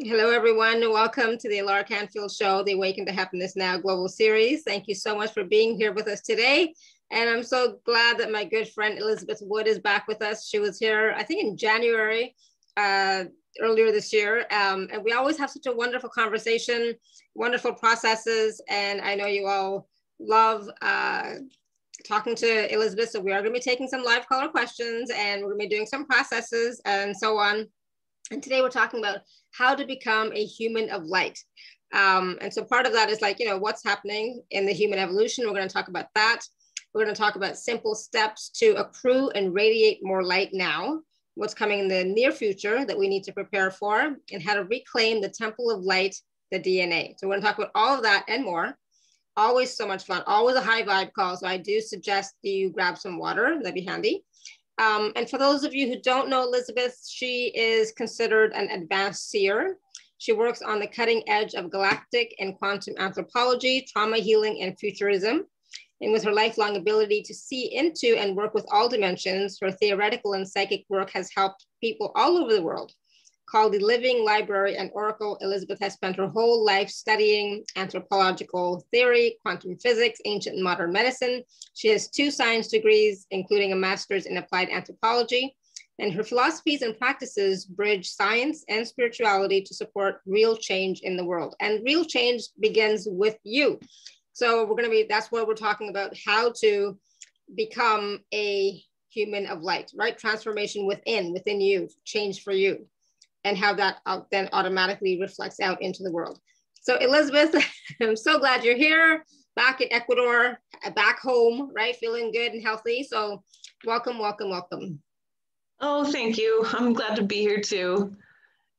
Hello, everyone. Welcome to the Alara Canfield Show, the Awaken to Happiness Now Global Series. Thank you so much for being here with us today. And I'm so glad that my good friend Elizabeth Wood is back with us. She was here, I think, in January uh, earlier this year. Um, and we always have such a wonderful conversation, wonderful processes. And I know you all love uh, talking to Elizabeth. So we are going to be taking some live caller questions and we're going to be doing some processes and so on. And today we're talking about how to become a human of light. Um, and so part of that is like, you know, what's happening in the human evolution. We're going to talk about that. We're going to talk about simple steps to accrue and radiate more light now, what's coming in the near future that we need to prepare for, and how to reclaim the temple of light, the DNA. So we're going to talk about all of that and more. Always so much fun, always a high vibe call. So I do suggest you grab some water, that'd be handy. Um, and for those of you who don't know Elizabeth, she is considered an advanced seer. She works on the cutting edge of galactic and quantum anthropology, trauma healing, and futurism. And with her lifelong ability to see into and work with all dimensions, her theoretical and psychic work has helped people all over the world called the Living Library and Oracle, Elizabeth has spent her whole life studying anthropological theory, quantum physics, ancient and modern medicine. She has two science degrees, including a master's in applied anthropology. And her philosophies and practices bridge science and spirituality to support real change in the world. And real change begins with you. So we're going to be, that's what we're talking about, how to become a human of light, right? Transformation within, within you, change for you and how that then automatically reflects out into the world. So Elizabeth, I'm so glad you're here, back in Ecuador, back home, right? Feeling good and healthy. So welcome, welcome, welcome. Oh, thank you. I'm glad to be here too.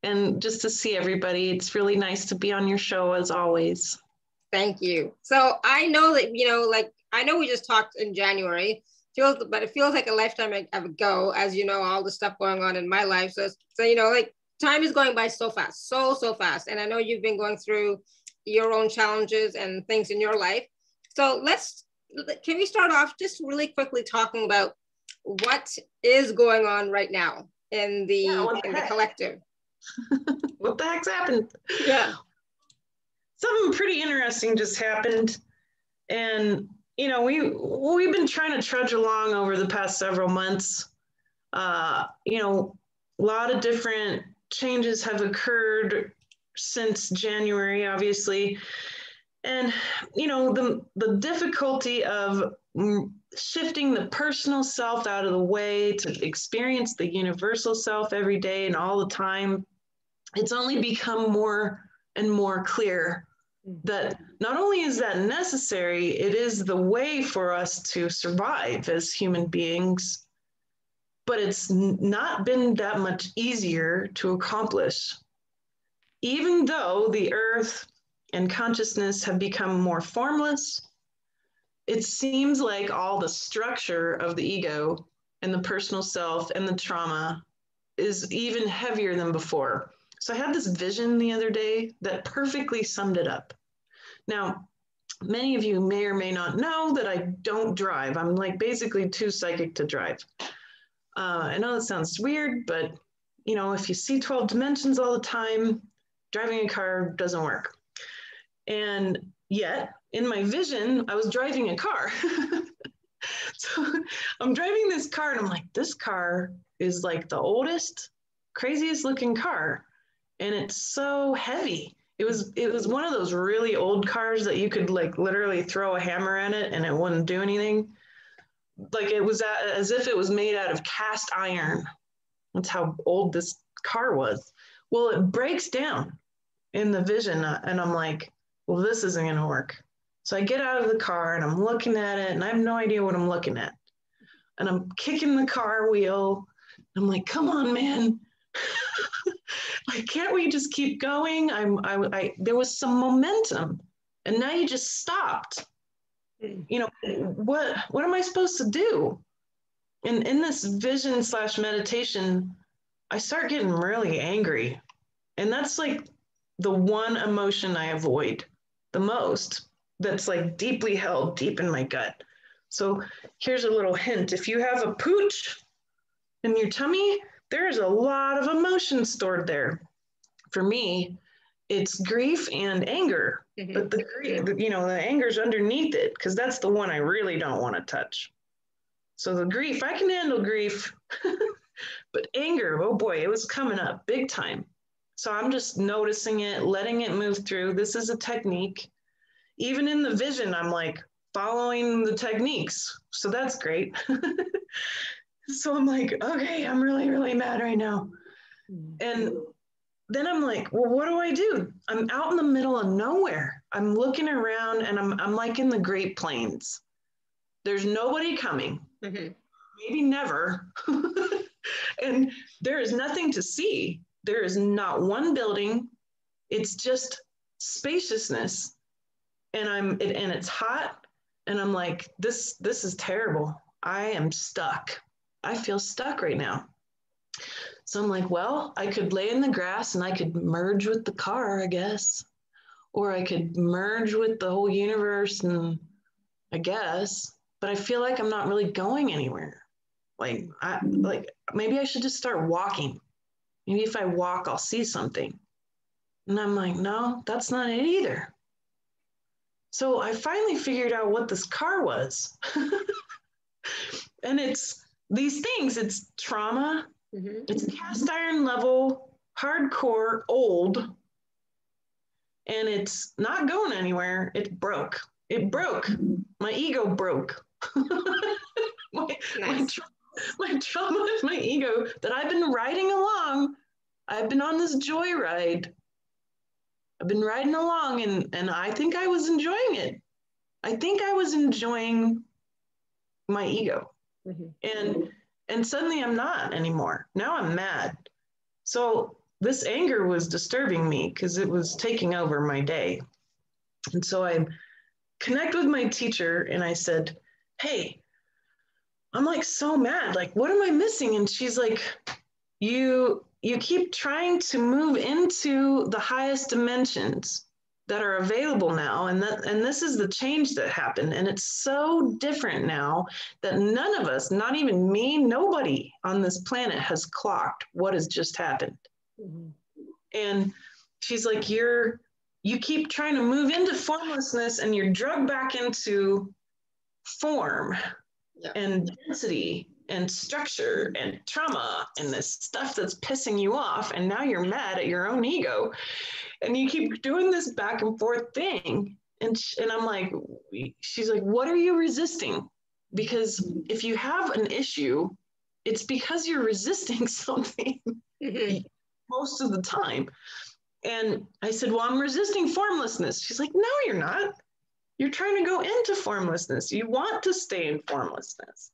And just to see everybody, it's really nice to be on your show as always. Thank you. So I know that, you know, like, I know we just talked in January, feels, but it feels like a lifetime ago, as you know, all the stuff going on in my life. So, so you know, like time is going by so fast, so, so fast. And I know you've been going through your own challenges and things in your life. So let's, can we start off just really quickly talking about what is going on right now in the, yeah, in the, the collective? what the heck's happened? Yeah. Something pretty interesting just happened. And, you know, we, we've been trying to trudge along over the past several months. Uh, you know, a lot of different changes have occurred since January, obviously. And, you know, the, the difficulty of shifting the personal self out of the way to experience the universal self every day and all the time, it's only become more and more clear that not only is that necessary, it is the way for us to survive as human beings but it's not been that much easier to accomplish. Even though the earth and consciousness have become more formless, it seems like all the structure of the ego and the personal self and the trauma is even heavier than before. So I had this vision the other day that perfectly summed it up. Now, many of you may or may not know that I don't drive. I'm like basically too psychic to drive. Uh, I know that sounds weird, but you know, if you see 12 dimensions all the time, driving a car doesn't work. And yet, in my vision, I was driving a car. so I'm driving this car, and I'm like, this car is like the oldest, craziest looking car. And it's so heavy. It was it was one of those really old cars that you could like literally throw a hammer at it and it wouldn't do anything like it was as if it was made out of cast iron. That's how old this car was. Well, it breaks down in the vision, uh, and I'm like, well, this isn't going to work. So I get out of the car and I'm looking at it, and I have no idea what I'm looking at. And I'm kicking the car wheel. I'm like, come on, man. like, can't we just keep going? I'm, I, I, there was some momentum, and now you just stopped you know what what am i supposed to do? And in this vision slash meditation i start getting really angry. And that's like the one emotion i avoid the most that's like deeply held deep in my gut. So here's a little hint. If you have a pooch in your tummy there's a lot of emotion stored there. For me, it's grief and anger. Mm-hmm. But the grief, you know, the anger's underneath it because that's the one I really don't want to touch. So the grief, I can handle grief, but anger, oh boy, it was coming up big time. So I'm just noticing it, letting it move through. This is a technique. Even in the vision, I'm like following the techniques. So that's great. so I'm like, okay, I'm really, really mad right now. Mm. And then I'm like, well, what do I do? I'm out in the middle of nowhere. I'm looking around and I'm, I'm like in the Great Plains. There's nobody coming, mm-hmm. maybe never. and there is nothing to see. There is not one building. It's just spaciousness. And I'm it, and it's hot. And I'm like, this this is terrible. I am stuck. I feel stuck right now. So I'm like, well, I could lay in the grass and I could merge with the car, I guess. Or I could merge with the whole universe and I guess, but I feel like I'm not really going anywhere. Like I like maybe I should just start walking. Maybe if I walk, I'll see something. And I'm like, no, that's not it either. So I finally figured out what this car was. and it's these things, it's trauma, Mm-hmm. It's cast iron level, hardcore, old, and it's not going anywhere. It broke. It broke. My ego broke. my, nice. my, tra- my trauma is my ego that I've been riding along. I've been on this joyride. I've been riding along and, and I think I was enjoying it. I think I was enjoying my ego. Mm-hmm. And and suddenly I'm not anymore. Now I'm mad. So this anger was disturbing me because it was taking over my day. And so I connect with my teacher and I said, Hey, I'm like so mad. Like, what am I missing? And she's like, You you keep trying to move into the highest dimensions that are available now and that and this is the change that happened and it's so different now that none of us not even me nobody on this planet has clocked what has just happened mm-hmm. and she's like you're you keep trying to move into formlessness and you're drugged back into form yeah. and density and structure and trauma and this stuff that's pissing you off and now you're mad at your own ego. And you keep doing this back and forth thing. And and I'm like she's like what are you resisting? Because if you have an issue it's because you're resisting something mm-hmm. most of the time. And I said well I'm resisting formlessness. She's like no you're not. You're trying to go into formlessness. You want to stay in formlessness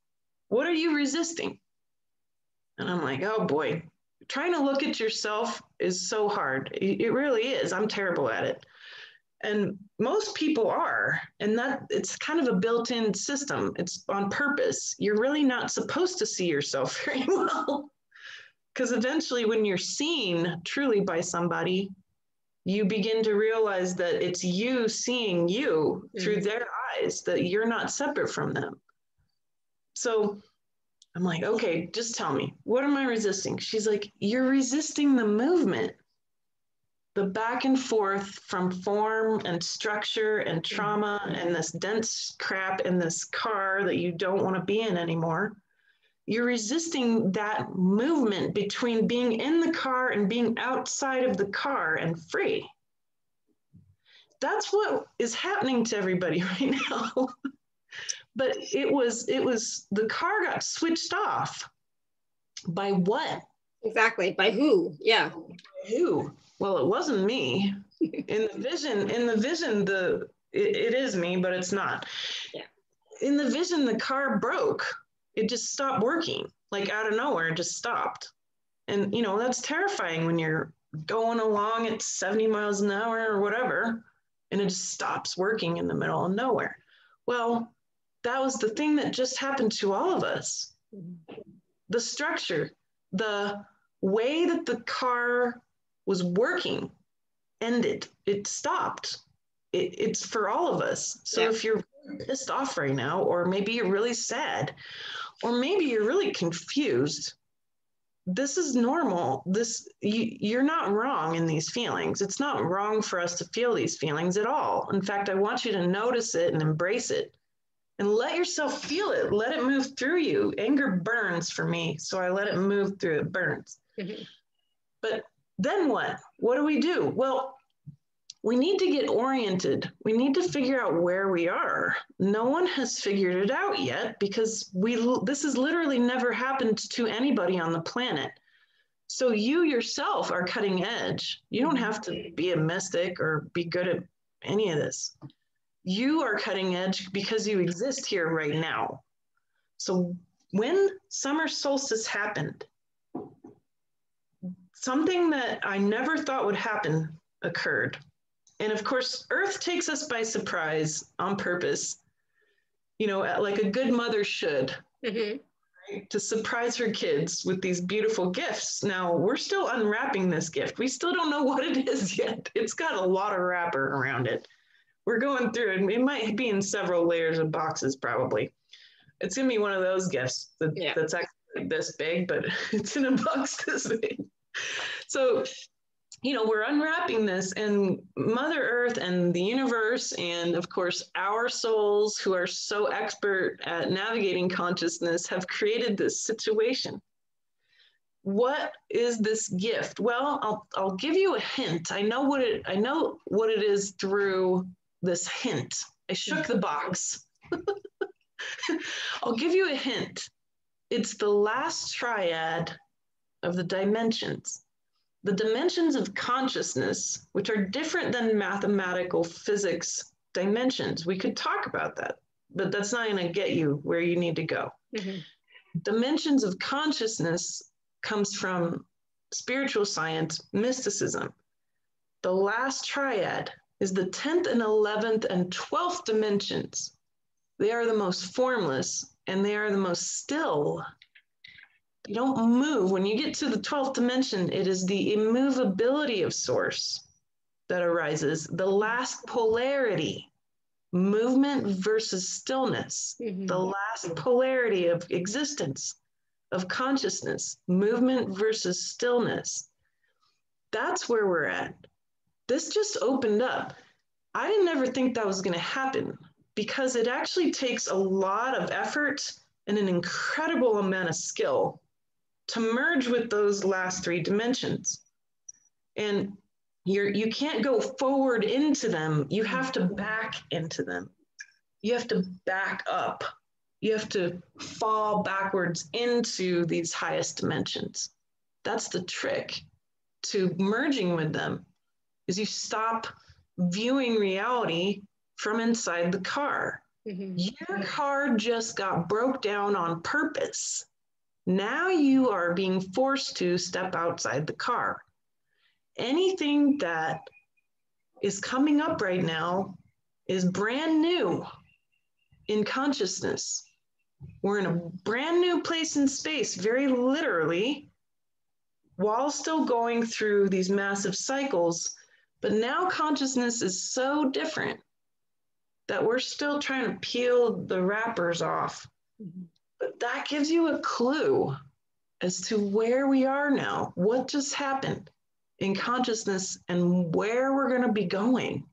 what are you resisting and I'm like oh boy trying to look at yourself is so hard. It really is. I'm terrible at it. And most people are. And that it's kind of a built-in system. It's on purpose. You're really not supposed to see yourself very well. Because eventually when you're seen truly by somebody, you begin to realize that it's you seeing you mm-hmm. through their eyes, that you're not separate from them. So I'm like, okay, just tell me, what am I resisting? She's like, you're resisting the movement, the back and forth from form and structure and mm-hmm. trauma and this dense crap in this car that you don't want to be in anymore. You're resisting that movement between being in the car and being outside of the car and free. That's what is happening to everybody right now but it was it was the car got switched off by what? Exactly by who? Yeah. Who? Well it wasn't me. In the vision in the vision the it, it is me but it's not. Yeah. In the vision the car broke. It just stopped working like out of nowhere it just stopped. And you know that's terrifying when you're going along at 70 miles an hour or whatever and it just stops working in the middle of nowhere. Well that was the thing that just happened to all of us. The structure, the way that the car was working ended, it stopped. It, it's for all of us. So yeah. if you're pissed off right now, or maybe you're really sad, or maybe you're really confused, this is normal. This you, you're not wrong in these feelings. It's not wrong for us to feel these feelings at all. In fact, I want you to notice it and embrace it and let yourself feel it. Let it move through you. Anger burns for me, so I let it move through. It burns. Mm-hmm. But then what? What do we do? Well, we need to get oriented. We need to figure out where we are. No one has figured it out yet because we this has literally never happened to anybody on the planet. So you yourself are cutting edge. You don't have to be a mystic or be good at any of this. You are cutting edge because you exist here right now. So when summer solstice happened, something that I never thought would happen occurred and of course, Earth takes us by surprise on purpose, you know, like a good mother should, mm-hmm. right? to surprise her kids with these beautiful gifts. Now, we're still unwrapping this gift. We still don't know what it is yet. It's got a lot of wrapper around it. We're going through it. It might be in several layers of boxes, probably. It's going to be one of those gifts that, yeah. that's actually this big, but it's in a box this big. So you know, we're unwrapping this, and Mother Earth and the universe, and of course, our souls who are so expert at navigating consciousness have created this situation. What is this gift? Well, I'll, I'll give you a hint. I know what it I know what it is through this hint. I shook the box. I'll give you a hint. It's the last triad of the dimensions the dimensions of consciousness, which are different than mathematical physics dimensions. We could talk about that, but that's not going to get you where you need to go. Mm-hmm. Dimensions of consciousness comes from spiritual science, mysticism. The last triad is the 10th and 11th and 12th dimensions. They are the most formless and they are the most still you don't move. When you get to the 12th dimension, it is the immovability of source that arises, the last polarity, movement versus stillness, mm-hmm. the last polarity of existence, of consciousness, movement versus stillness. That's where we're at. This just opened up. I didn't ever think that was going to happen because it actually takes a lot of effort and an incredible amount of skill to merge with those last three dimensions. And you're, you can't go forward into them. You have to back into them. You have to back up. You have to fall backwards into these highest dimensions. That's the trick to merging with them is you stop viewing reality from inside the car. Mm-hmm. Your car just got broke down on purpose. Now you are being forced to step outside the car. Anything that is coming up right now is brand new in consciousness. We're in a brand new place in space, very literally, while still going through these massive cycles. But now consciousness is so different that we're still trying to peel the wrappers off. Mm-hmm. But that gives you a clue as to where we are now, what just happened in consciousness, and where we're going to be going.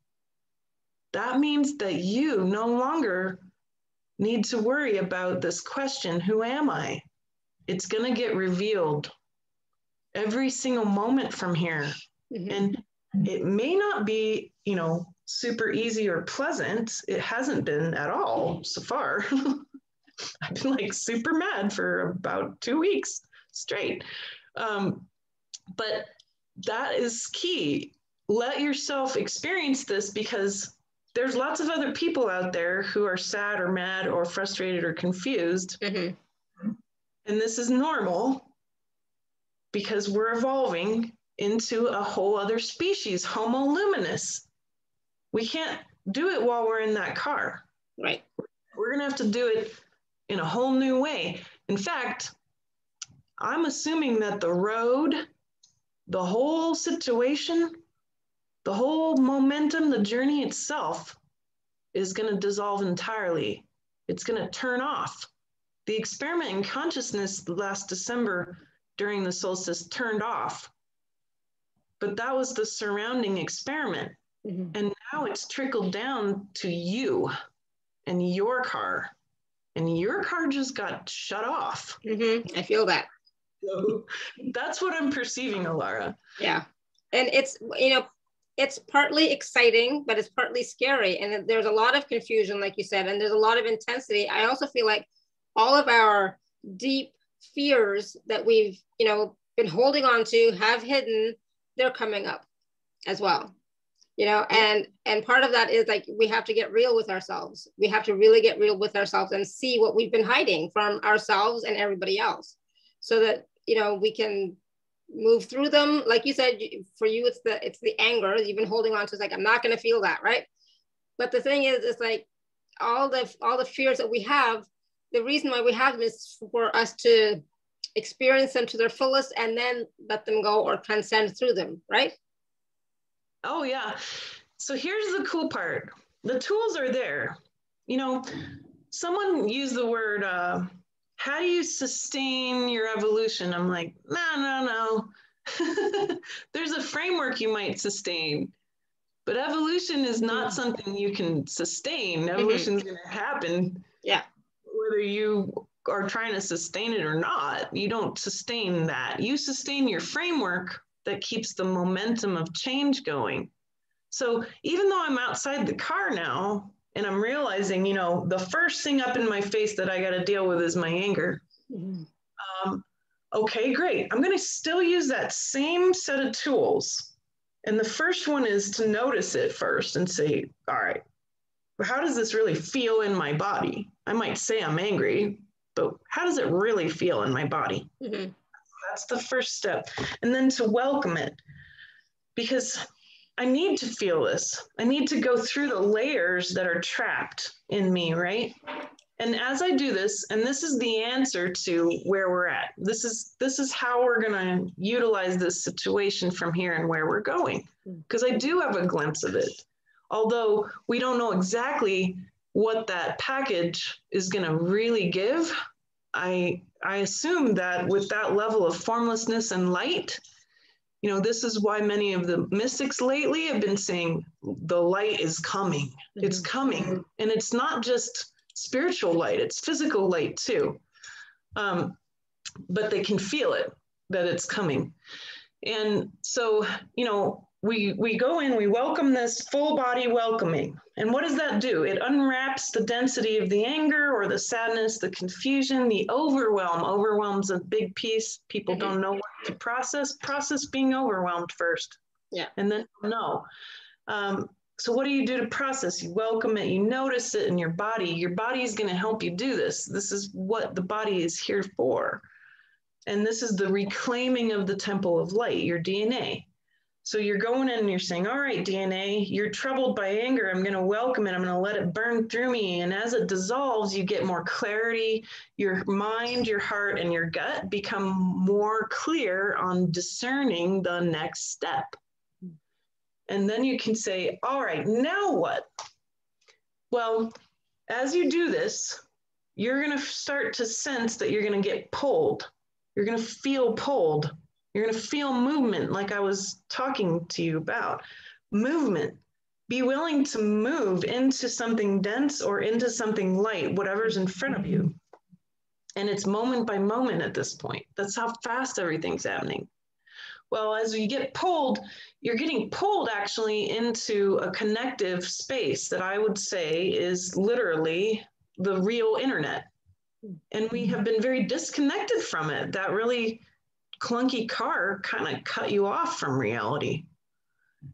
That means that you no longer need to worry about this question Who am I? It's going to get revealed every single moment from here. Mm-hmm. And it may not be, you know, super easy or pleasant. It hasn't been at all so far. I've been like super mad for about two weeks straight. Um, but that is key. Let yourself experience this because there's lots of other people out there who are sad or mad or frustrated or confused. Mm-hmm. And this is normal because we're evolving into a whole other species, Homo luminous. We can't do it while we're in that car. Right. We're going to have to do it in a whole new way. In fact, I'm assuming that the road, the whole situation, the whole momentum, the journey itself is going to dissolve entirely. It's going to turn off. The experiment in consciousness last December during the solstice turned off. But that was the surrounding experiment. Mm-hmm. And now it's trickled down to you and your car. And your car just got shut off. Mm-hmm. I feel that. So that's what I'm perceiving, Alara. Yeah. And it's, you know, it's partly exciting, but it's partly scary. And there's a lot of confusion, like you said, and there's a lot of intensity. I also feel like all of our deep fears that we've, you know, been holding on to, have hidden, they're coming up as well. You know, and and part of that is like we have to get real with ourselves. We have to really get real with ourselves and see what we've been hiding from ourselves and everybody else, so that you know we can move through them like you said for you it's the it's the anger you've been holding on to it's like i'm not going to feel that right but the thing is it's like all the all the fears that we have the reason why we have them is for us to experience them to their fullest and then let them go or transcend through them right oh yeah so here's the cool part the tools are there you know someone used the word uh, how do you sustain your evolution? I'm like, no, no, no. There's a framework you might sustain, but evolution is not something you can sustain. Evolution is mm-hmm. going to happen. Yeah. Whether you are trying to sustain it or not, you don't sustain that. You sustain your framework that keeps the momentum of change going. So even though I'm outside the car now, and I'm realizing, you know, the first thing up in my face that I got to deal with is my anger. Mm-hmm. Um, okay, great. I'm going to still use that same set of tools. And the first one is to notice it first and say, all right, how does this really feel in my body? I might say I'm angry, but how does it really feel in my body? Mm-hmm. That's the first step. And then to welcome it. Because I need to feel this. I need to go through the layers that are trapped in me, right? And as I do this, and this is the answer to where we're at. This is this is how we're going to utilize this situation from here and where we're going. Because I do have a glimpse of it. Although we don't know exactly what that package is going to really give, I I assume that with that level of formlessness and light, you know, this is why many of the mystics lately have been saying the light is coming. Mm-hmm. It's coming. And it's not just spiritual light, it's physical light too. Um, but they can feel it that it's coming. And so, you know, we we go in, we welcome this full body welcoming. And what does that do? It unwraps the density of the anger or the sadness, the confusion, the overwhelm. Overwhelm's a big piece. People mm-hmm. don't know what to process. Process being overwhelmed first. Yeah. And then no. Um, so what do you do to process? You welcome it, you notice it in your body. Your body is going to help you do this. This is what the body is here for. And this is the reclaiming of the temple of light, your DNA. So you're going in and you're saying, all right, DNA, you're troubled by anger. I'm going to welcome it. I'm going to let it burn through me. And as it dissolves, you get more clarity. Your mind, your heart, and your gut become more clear on discerning the next step. And then you can say, all right, now what? Well, as you do this, you're going to start to sense that you're going to get pulled. You're going to feel pulled you're going to feel movement, like I was talking to you about. Movement. Be willing to move into something dense or into something light, whatever's in front of you. And it's moment by moment at this point. That's how fast everything's happening. Well, as you get pulled, you're getting pulled actually into a connective space that I would say is literally the real internet. And we have been very disconnected from it. That really clunky car kind of cut you off from reality.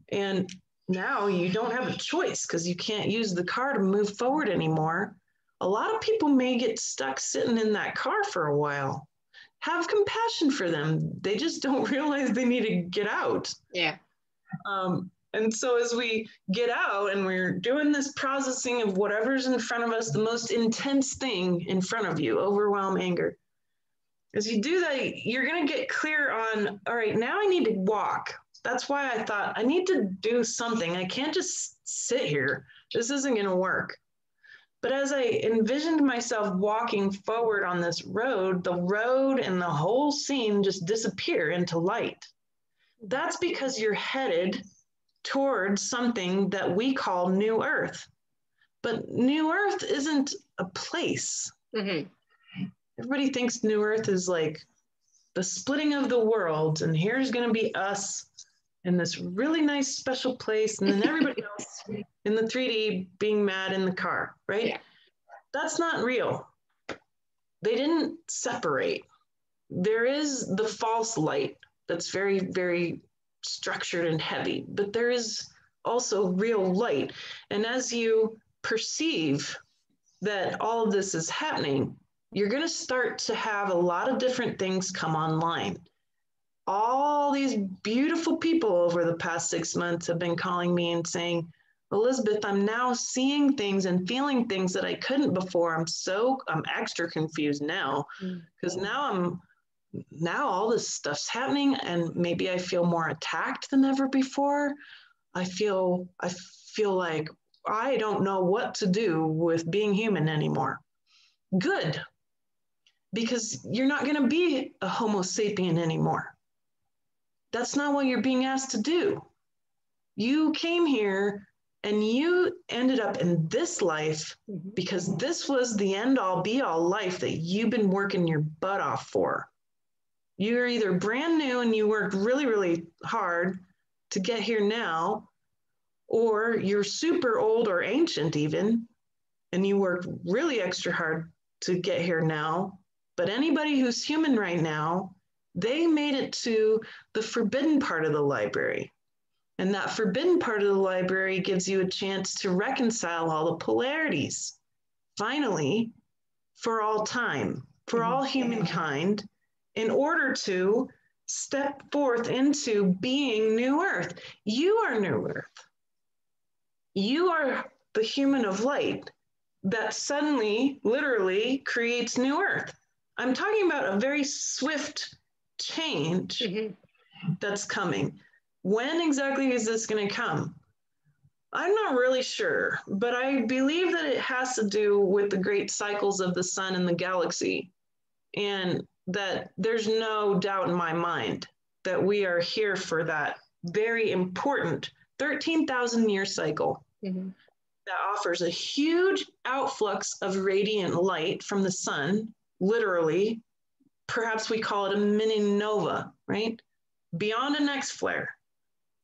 And now you don't have a choice because you can't use the car to move forward anymore. A lot of people may get stuck sitting in that car for a while. Have compassion for them. They just don't realize they need to get out. Yeah. Um, and so as we get out and we're doing this processing of whatever's in front of us, the most intense thing in front of you, overwhelm, anger, as you do that, you're going to get clear on, all right, now I need to walk. That's why I thought I need to do something. I can't just sit here. This isn't going to work. But as I envisioned myself walking forward on this road, the road and the whole scene just disappear into light. That's because you're headed towards something that we call New Earth. But New Earth isn't a place. Mm-hmm. Everybody thinks New Earth is like the splitting of the world, and here's going to be us in this really nice special place, and then everybody else in the 3D being mad in the car, right? Yeah. That's not real. They didn't separate. There is the false light that's very, very structured and heavy, but there is also real light. And as you perceive that all of this is happening, you're going to start to have a lot of different things come online all these beautiful people over the past six months have been calling me and saying, Elizabeth, I'm now seeing things and feeling things that I couldn't before. I'm so, I'm extra confused now because mm. now I'm, now all this stuff's happening and maybe I feel more attacked than ever before. I feel, I feel like I don't know what to do with being human anymore. Good, because you're not going to be a Homo sapien anymore that's not what you're being asked to do. You came here and you ended up in this life mm-hmm. because this was the end all be all life that you've been working your butt off for. You're either brand new and you worked really, really hard to get here now, or you're super old or ancient even, and you worked really extra hard to get here now. But anybody who's human right now they made it to the forbidden part of the library. And that forbidden part of the library gives you a chance to reconcile all the polarities. Finally, for all time, for all mm-hmm. humankind, in order to step forth into being New Earth. You are New Earth. You are the human of light that suddenly, literally, creates New Earth. I'm talking about a very swift change mm-hmm. that's coming. When exactly is this going to come? I'm not really sure, but I believe that it has to do with the great cycles of the sun and the galaxy. And that there's no doubt in my mind that we are here for that very important 13,000 year cycle mm-hmm. that offers a huge outflux of radiant light from the sun, literally perhaps we call it a mini nova, right? Beyond an X flare.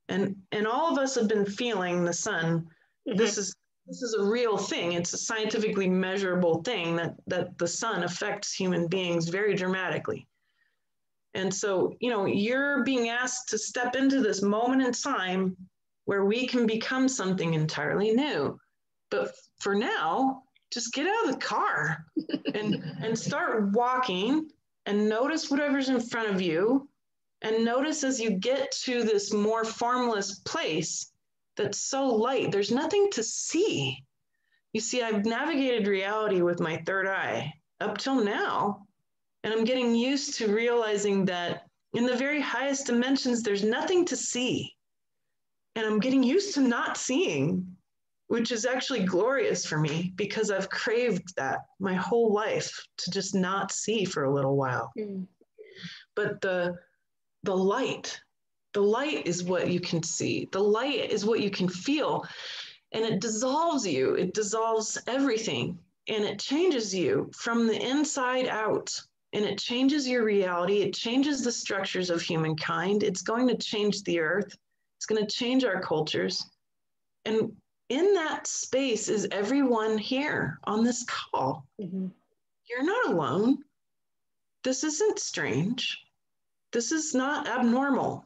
And, and all of us have been feeling the sun. Mm-hmm. This is this is a real thing. It's a scientifically measurable thing that that the sun affects human beings very dramatically. And so, you know, you're being asked to step into this moment in time where we can become something entirely new. But for now, just get out of the car and and start walking and notice whatever's in front of you. And notice as you get to this more formless place that's so light, there's nothing to see. You see, I've navigated reality with my third eye up till now. And I'm getting used to realizing that in the very highest dimensions, there's nothing to see. And I'm getting used to not seeing which is actually glorious for me because I've craved that my whole life to just not see for a little while. Mm. But the the light, the light is what you can see. The light is what you can feel. And it dissolves you. It dissolves everything. And it changes you from the inside out. And it changes your reality. It changes the structures of humankind. It's going to change the earth. It's going to change our cultures. And in that space is everyone here on this call. Mm-hmm. You're not alone. This isn't strange. This is not abnormal.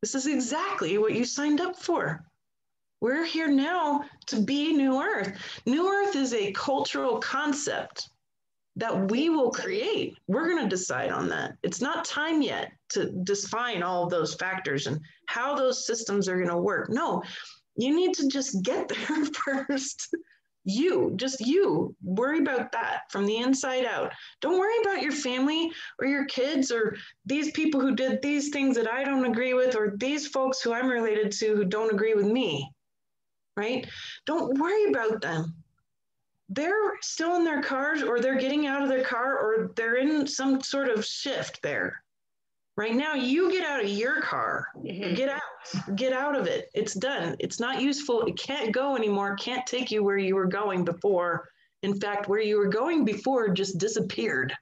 This is exactly what you signed up for. We're here now to be New Earth. New Earth is a cultural concept that we will create. We're going to decide on that. It's not time yet to define all of those factors and how those systems are going to work. No, you need to just get there first. you, just you, worry about that from the inside out. Don't worry about your family or your kids or these people who did these things that I don't agree with or these folks who I'm related to who don't agree with me. Right? Don't worry about them. they're still in their cars or they're getting out of their car or they're in some sort of shift there. Right now, you get out of your car, mm-hmm. get out, get out of it. It's done. It's not useful. It can't go anymore. Can't take you where you were going before. In fact, where you were going before just disappeared.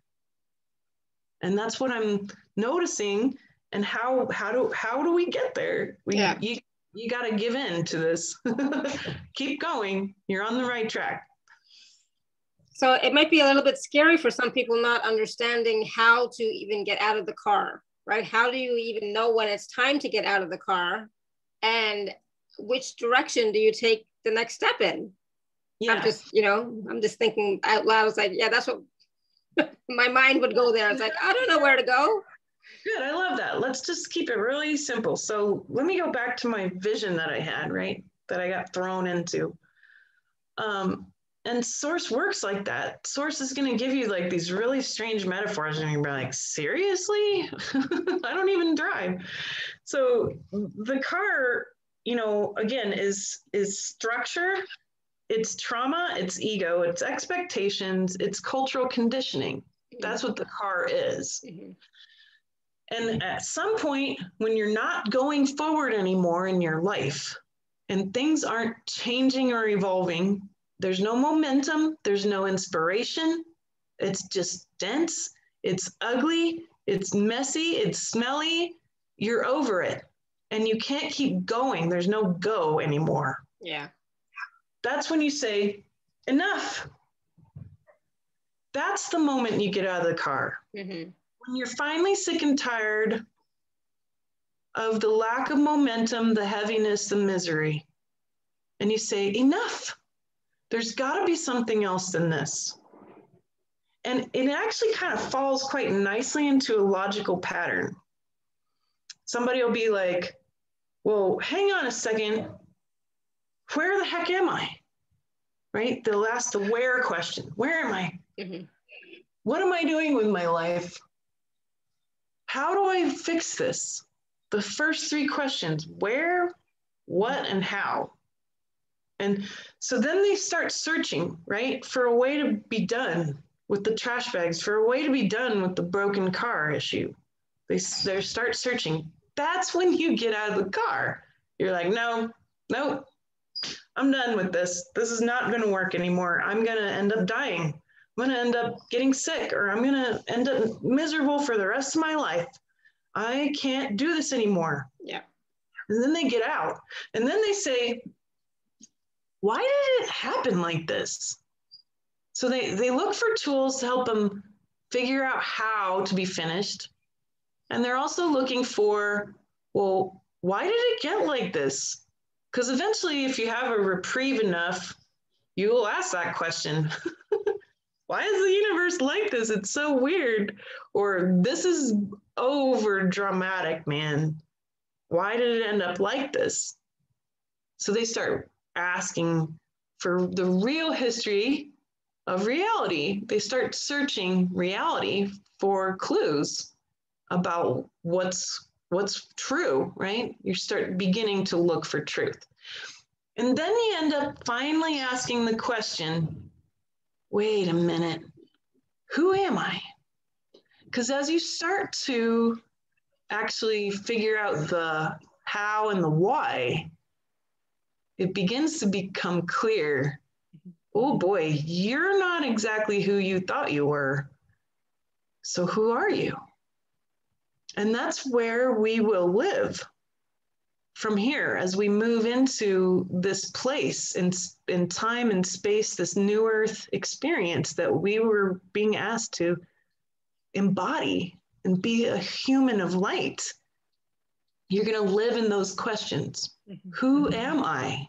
And that's what I'm noticing. And how how do how do we get there? We, yeah. You you got to give in to this. Keep going. You're on the right track. So it might be a little bit scary for some people not understanding how to even get out of the car right? How do you even know when it's time to get out of the car? And which direction do you take the next step in? Yeah. I'm just, you know, I'm just thinking out loud. I was like, yeah, that's what my mind would go there. It's like, I don't know where to go. Good. I love that. Let's just keep it really simple. So let me go back to my vision that I had, right? That I got thrown into. Um, and source works like that. Source is going to give you like these really strange metaphors and you're like seriously? I don't even drive. So the car you know again is is structure it's trauma it's ego it's expectations it's cultural conditioning. That's what the car is. Mm-hmm. and at some point when you're not going forward anymore in your life and things aren't changing or evolving there's no momentum, there's no inspiration. It's just dense, it's ugly, it's messy, it's smelly. You're over it and you can't keep going. There's no go anymore. Yeah. That's when you say, enough. That's the moment you get out of the car. Mm-hmm. When you're finally sick and tired of the lack of momentum, the heaviness, the misery, and you say, enough. There's got to be something else than this. And it actually kind of falls quite nicely into a logical pattern. Somebody will be like, well, hang on a second. Where the heck am I? Right? They'll ask the where question Where am I? Mm-hmm. What am I doing with my life? How do I fix this? The first three questions where, what, and how. And so then they start searching, right, for a way to be done with the trash bags, for a way to be done with the broken car issue. They, they start searching. That's when you get out of the car. You're like, no, no, I'm done with this. This is not going to work anymore. I'm going to end up dying. I'm going to end up getting sick or I'm going to end up miserable for the rest of my life. I can't do this anymore. Yeah. And then they get out. And then they say, why did it happen like this? So they, they look for tools to help them figure out how to be finished. And they're also looking for, well, why did it get like this? Because eventually, if you have a reprieve enough, you will ask that question. why is the universe like this? It's so weird. Or this is over dramatic, man. Why did it end up like this? So they start asking for the real history of reality. They start searching reality for clues about what's what's true, right? You start beginning to look for truth. And then you end up finally asking the question, wait a minute, who am I? Because as you start to actually figure out the how and the why, it begins to become clear mm-hmm. oh boy, you're not exactly who you thought you were. So who are you? And that's where we will live from here as we move into this place in, in time and space, this new earth experience that we were being asked to embody and be a human of light. You're going to live in those questions. Mm-hmm. Who am I?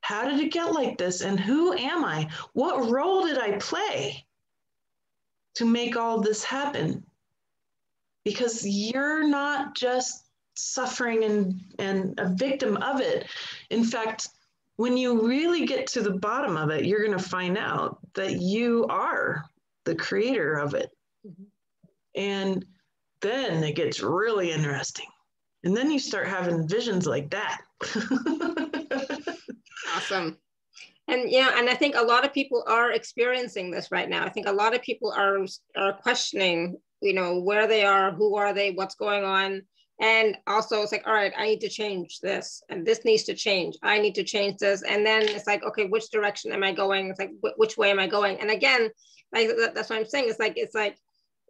How did it get like this? And who am I? What role did I play to make all this happen? Because you're not just suffering and, and a victim of it. In fact, when you really get to the bottom of it, you're going to find out that you are the creator of it. Mm-hmm. And then it gets really interesting. And then you start having visions like that. awesome. and yeah, and i think a lot of people are experiencing this right now. I think a lot of people are are questioning you know where they are who are they what's going on. And also it's like all right i need to change this and this needs to change. I need to change this. And then it's like okay which direction am i going? It's like wh- which way am i going? And again like that's what i'm saying. It's like it's like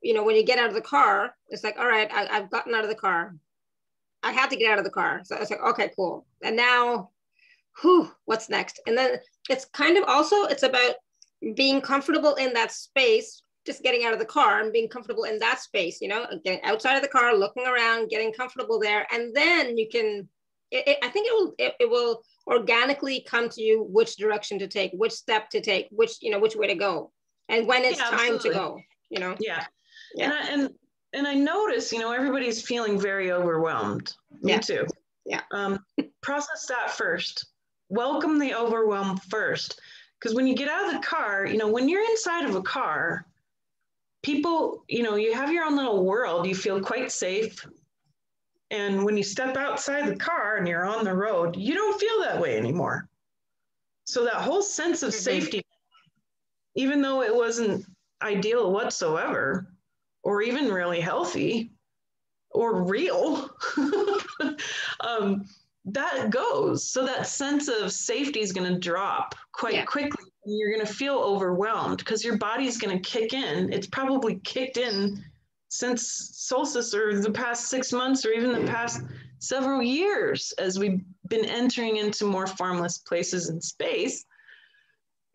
you know when you get out of the car it's like all right I, i've gotten out of the car i had to get out of the car. So I was like okay cool. And now whew, what's next? And then it's kind of also it's about being comfortable in that space just getting out of the car and being comfortable in that space you know getting outside of the car looking around getting comfortable there. And then you can it, it, i think it will it, it, will organically come to you which direction to take which step to take which you know which way to go and when it's yeah, time to go you know? Yeah. Yeah. And I, and, and I notice you know everybody's feeling very overwhelmed. Me yeah. too. Yeah. Um process that first. Welcome the overwhelm first. Because when you get out of the car you know when you're inside of a car people you know you have your own little world. You feel quite safe. And when you step outside the car and you're on the road you don't feel that way anymore. So that whole sense of mm-hmm. safety even though it wasn't ideal whatsoever or even really healthy or real um, that goes. So that sense of safety is going to drop quite yeah. quickly. You're going to feel overwhelmed because your body's going to kick in. It's probably kicked in since solstice or the past six months or even the past several years as we've been entering into more formless places in space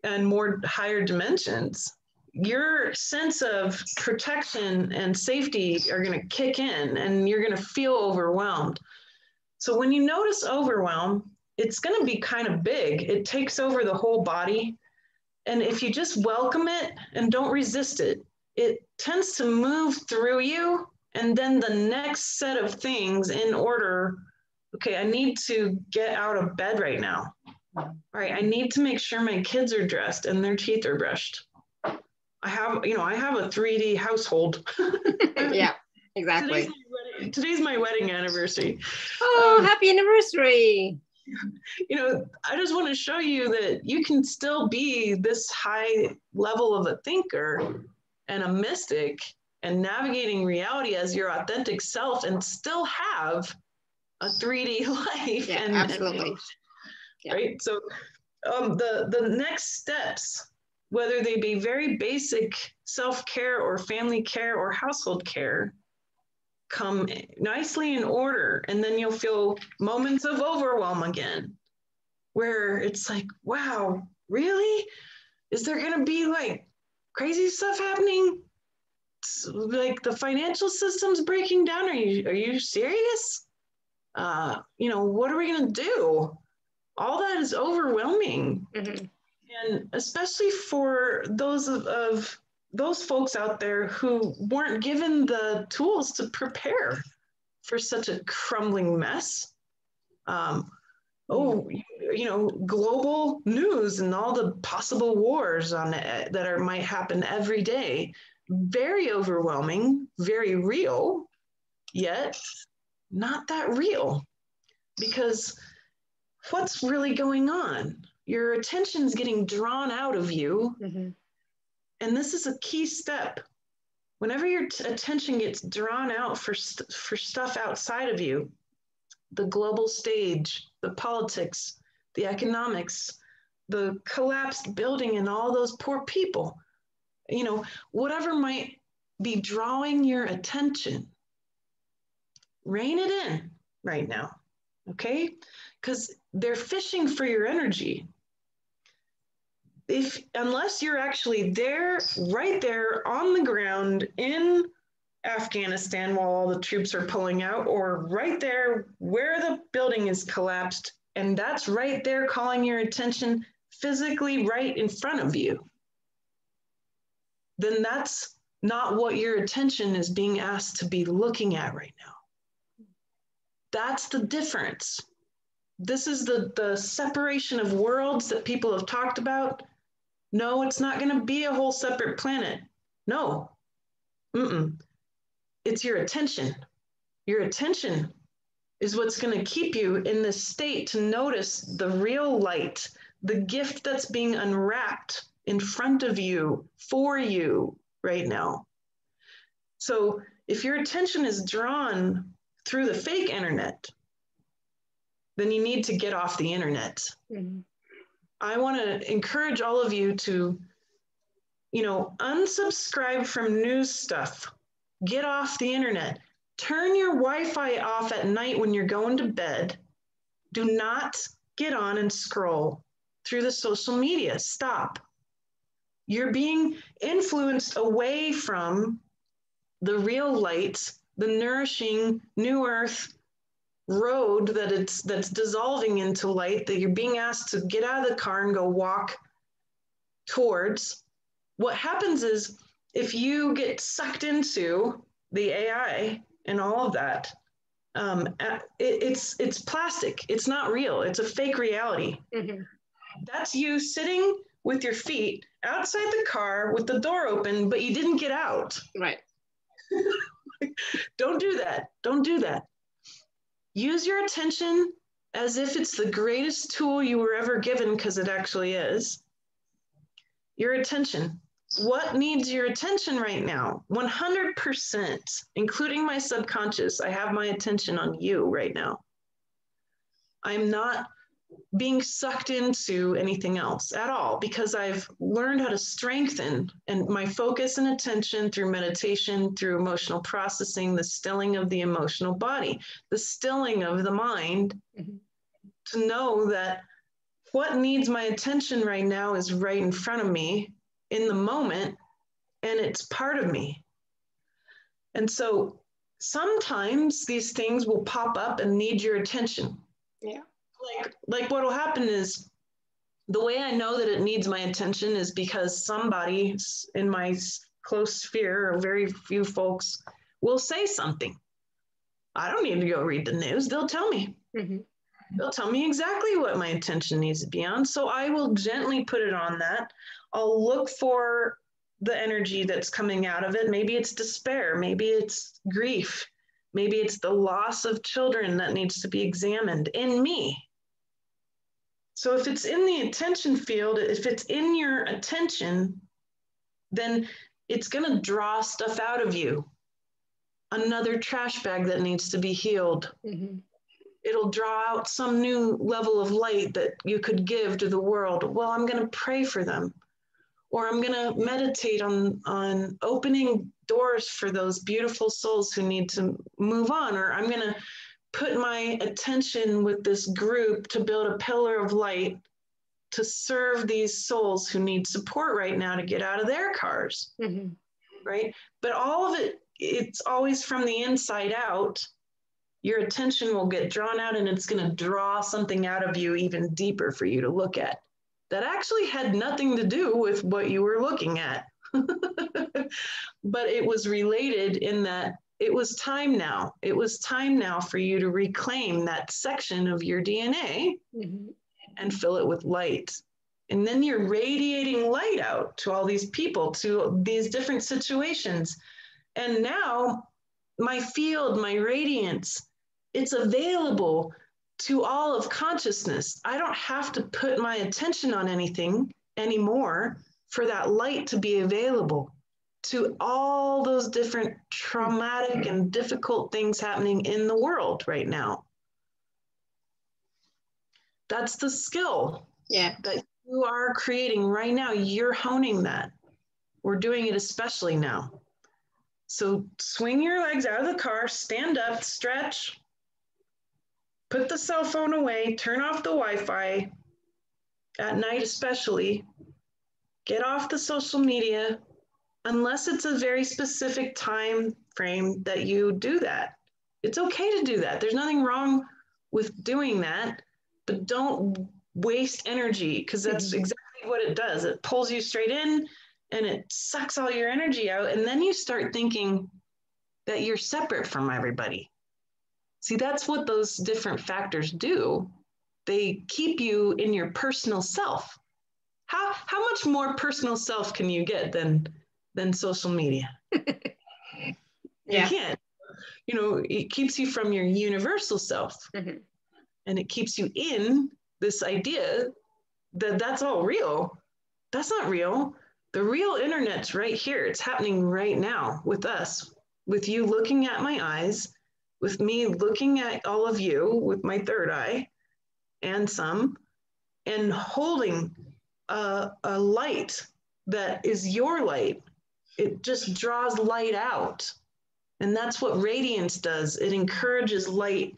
and more higher dimensions your sense of protection and safety are going to kick in and you're going to feel overwhelmed so when you notice overwhelm, it's going to be kind of big. It takes over the whole body. And if you just welcome it and don't resist it, it tends to move through you. And then the next set of things in order okay, I need to get out of bed right now. All right, I need to make sure my kids are dressed and their teeth are brushed. I have, you know, I have a 3D household. yeah, exactly. Today's today's my wedding anniversary. Oh, um, happy anniversary. You know, I just want to show you that you can still be this high level of a thinker and a mystic and navigating reality as your authentic self and still have a 3D life. Yeah, and, absolutely. And, yeah. Right. So um, the the next steps, whether they be very basic self-care or family care or household care, come nicely in order. And then you'll feel moments of overwhelm again, where it's like, wow, really? Is there going to be like crazy stuff happening? Like the financial system's breaking down? Are you, are you serious? Uh, you know, what are we going to do? All that is overwhelming. Mm-hmm. And especially for those of, of those folks out there who weren't given the tools to prepare for such a crumbling mess. Um, oh, you know, global news and all the possible wars on it that are might happen every day. Very overwhelming, very real, yet not that real. Because what's really going on? Your attention's getting drawn out of you. Mm-hmm and this is a key step. Whenever your t- attention gets drawn out for, st- for stuff outside of you, the global stage, the politics, the economics, the collapsed building, and all those poor people, you know, whatever might be drawing your attention, rein it in right now, okay? Because they're fishing for your energy if unless you're actually there, right there on the ground in Afghanistan while all the troops are pulling out, or right there where the building is collapsed, and that's right there calling your attention physically right in front of you, then that's not what your attention is being asked to be looking at right now. That's the difference. This is the, the separation of worlds that people have talked about no, it's not going to be a whole separate planet. No. Mm-mm. It's your attention. Your attention is what's going to keep you in this state to notice the real light, the gift that's being unwrapped in front of you for you right now. So if your attention is drawn through the fake internet, then you need to get off the internet. Mm-hmm. I want to encourage all of you to, you know, unsubscribe from news stuff, get off the internet, turn your Wi Fi off at night when you're going to bed. Do not get on and scroll through the social media. Stop. You're being influenced away from the real light, the nourishing new earth road that it's that's dissolving into light that you're being asked to get out of the car and go walk towards. What happens is if you get sucked into the ai and all of that um, it, it's it's plastic. It's not real. It's a fake reality. Mm-hmm. that's you sitting with your feet outside the car with the door open but you didn't get out. Right. Don't do that. Don't do that use your attention as if it's the greatest tool you were ever given, because it actually is. Your attention. What needs your attention right now? 100%, including my subconscious. I have my attention on you right now. I'm not being sucked into anything else at all because I've learned how to strengthen and my focus and attention through meditation, through emotional processing, the stilling of the emotional body, the stilling of the mind mm-hmm. to know that what needs my attention right now is right in front of me in the moment and it's part of me. And so sometimes these things will pop up and need your attention. Yeah like like what will happen is the way I know that it needs my attention is because somebody in my close sphere, or very few folks, will say something. I don't need to go read the news. They'll tell me. Mm-hmm. They'll tell me exactly what my attention needs to be on. So I will gently put it on that. I'll look for the energy that's coming out of it. Maybe it's despair. Maybe it's grief. Maybe it's the loss of children that needs to be examined in me. So if it's in the attention field, if it's in your attention, then it's going to draw stuff out of you. Another trash bag that needs to be healed. Mm-hmm. It'll draw out some new level of light that you could give to the world. Well, I'm going to pray for them. Or I'm going to meditate on, on opening doors for those beautiful souls who need to move on. Or I'm going to put my attention with this group to build a pillar of light to serve these souls who need support right now to get out of their cars mm-hmm. right? But all of it it's always from the inside out. Your attention will get drawn out and it's going to draw something out of you even deeper for you to look at. That actually had nothing to do with what you were looking at. But it was related in that it was time now. It was time now for you to reclaim that section of your DNA mm-hmm. and fill it with light. And then you're radiating light out to all these people, to these different situations. And now my field, my radiance, it's available to all of consciousness. I don't have to put my attention on anything anymore for that light to be available to all those different traumatic and difficult things happening in the world right now. That's the skill yeah. that you are creating right now. You're honing that. We're doing it especially now. So swing your legs out of the car, stand up, stretch, put the cell phone away, turn off the Wi Fi at night, especially. Get off the social media, unless it's a very specific time frame that you do that. It's okay to do that. There's nothing wrong with doing that, but don't waste energy because that's mm-hmm. exactly what it does. It pulls you straight in and it sucks all your energy out. And then you start thinking that you're separate from everybody. See, that's what those different factors do. They keep you in your personal self. How, how much more personal self can you get than than social media. yeah. You can't. You know, it keeps you from your universal self. Mm-hmm. And it keeps you in this idea that that's all real. That's not real. The real internet's right here. It's happening right now with us, with you looking at my eyes, with me looking at all of you with my third eye and some, and holding a, a light that is your light. It just draws light out. And that's what radiance does. It encourages light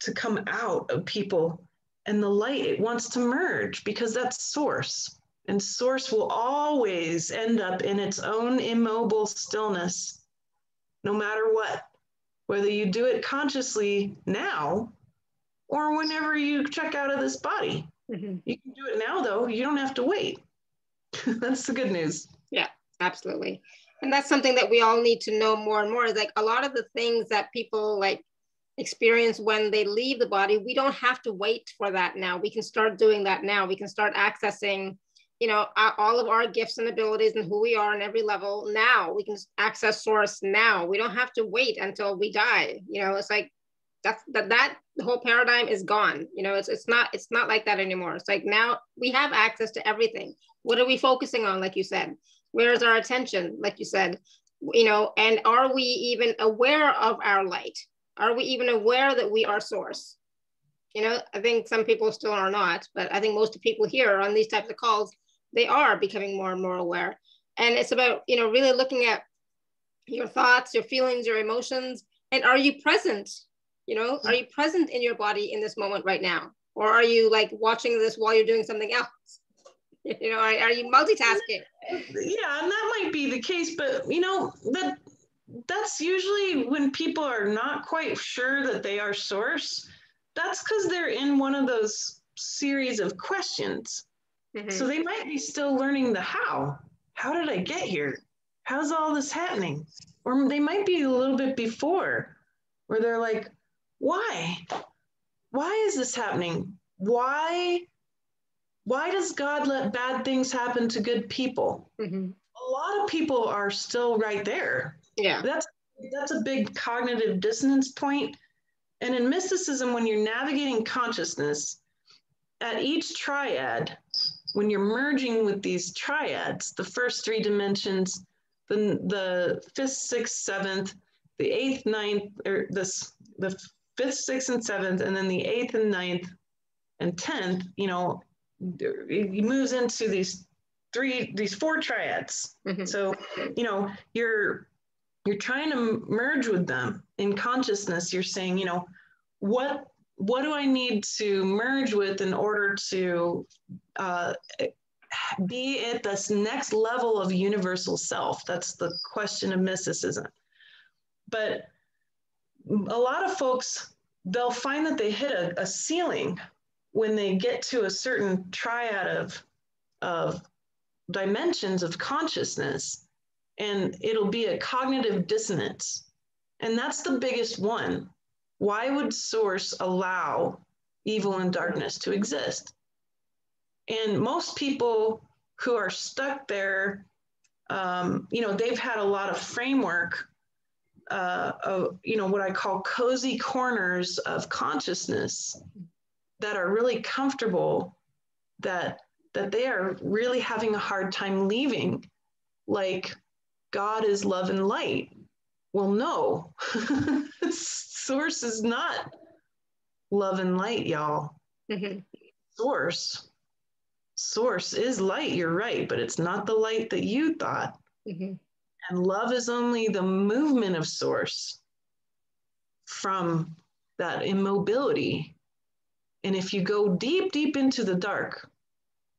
to come out of people. And the light, it wants to merge because that's source. And source will always end up in its own immobile stillness, no matter what. Whether you do it consciously now or whenever you check out of this body. Mm-hmm. You can do it now, though. You don't have to wait. that's the good news. Absolutely. And that's something that we all need to know more and more is like a lot of the things that people like experience when they leave the body, we don't have to wait for that now. We can start doing that now. We can start accessing, you know, all of our gifts and abilities and who we are on every level now. We can access source now. We don't have to wait until we die. You know, it's like that's that that whole paradigm is gone. You know, it's it's not it's not like that anymore. It's like now we have access to everything. What are we focusing on? Like you said, where is our attention? Like you said, you know, and are we even aware of our light? Are we even aware that we are source? You know, I think some people still are not, but I think most people here on these types of calls, they are becoming more and more aware. And it's about, you know, really looking at your thoughts, your feelings, your emotions, and are you present? You know, are you present in your body in this moment right now? Or are you like watching this while you're doing something else? You know, are, are you multitasking? Yeah, and that might be the case, but you know, that that's usually when people are not quite sure that they are source. That's because they're in one of those series of questions. Mm-hmm. So they might be still learning the how. How did I get here? How's all this happening? Or they might be a little bit before where they're like, why? Why is this happening? Why? Why does God let bad things happen to good people? Mm-hmm. A lot of people are still right there yeah. That's that's a big cognitive dissonance point. And in mysticism, when you're navigating consciousness, at each triad, when you're merging with these triads, the first three dimensions, the, the fifth, sixth, seventh, the eighth, ninth, or this the fifth, sixth, and seventh, and then the eighth and ninth and tenth, you know, he moves into these three, these four triads. Mm-hmm. So, you know, you're you're trying to merge with them in consciousness you're saying you know what what do i need to merge with in order to uh, be at this next level of universal self that's the question of mysticism but a lot of folks they'll find that they hit a, a ceiling when they get to a certain triad of of dimensions of consciousness and it'll be a cognitive dissonance. And that's the biggest one. Why would source allow evil and darkness to exist? And most people who are stuck there, um, you know, they've had a lot of framework uh, of, you know, what I call cozy corners of consciousness that are really comfortable, that that they are really having a hard time leaving. Like God is love and light. Well, no, source is not love and light, y'all. Mm-hmm. Source, source is light. You're right, but it's not the light that you thought. Mm-hmm. And love is only the movement of source from that immobility. And if you go deep, deep into the dark,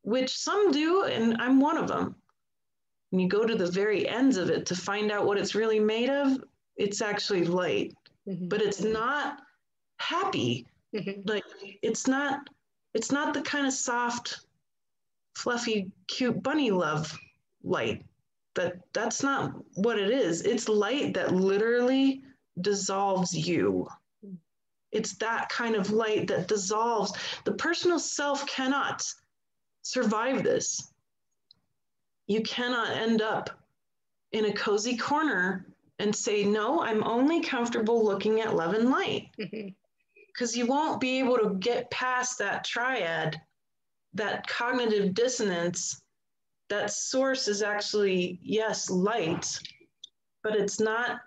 which some do, and I'm one of them, and you go to the very ends of it to find out what it's really made of, it's actually light, mm-hmm. but it's not happy. Mm-hmm. Like it's not, it's not the kind of soft, fluffy, cute bunny love light. That that's not what it is. It's light that literally dissolves you. It's that kind of light that dissolves. The personal self cannot survive this you cannot end up in a cozy corner and say, No, I'm only comfortable looking at love and light. Because you won't be able to get past that triad that cognitive dissonance, that source is actually, yes, light, but it's not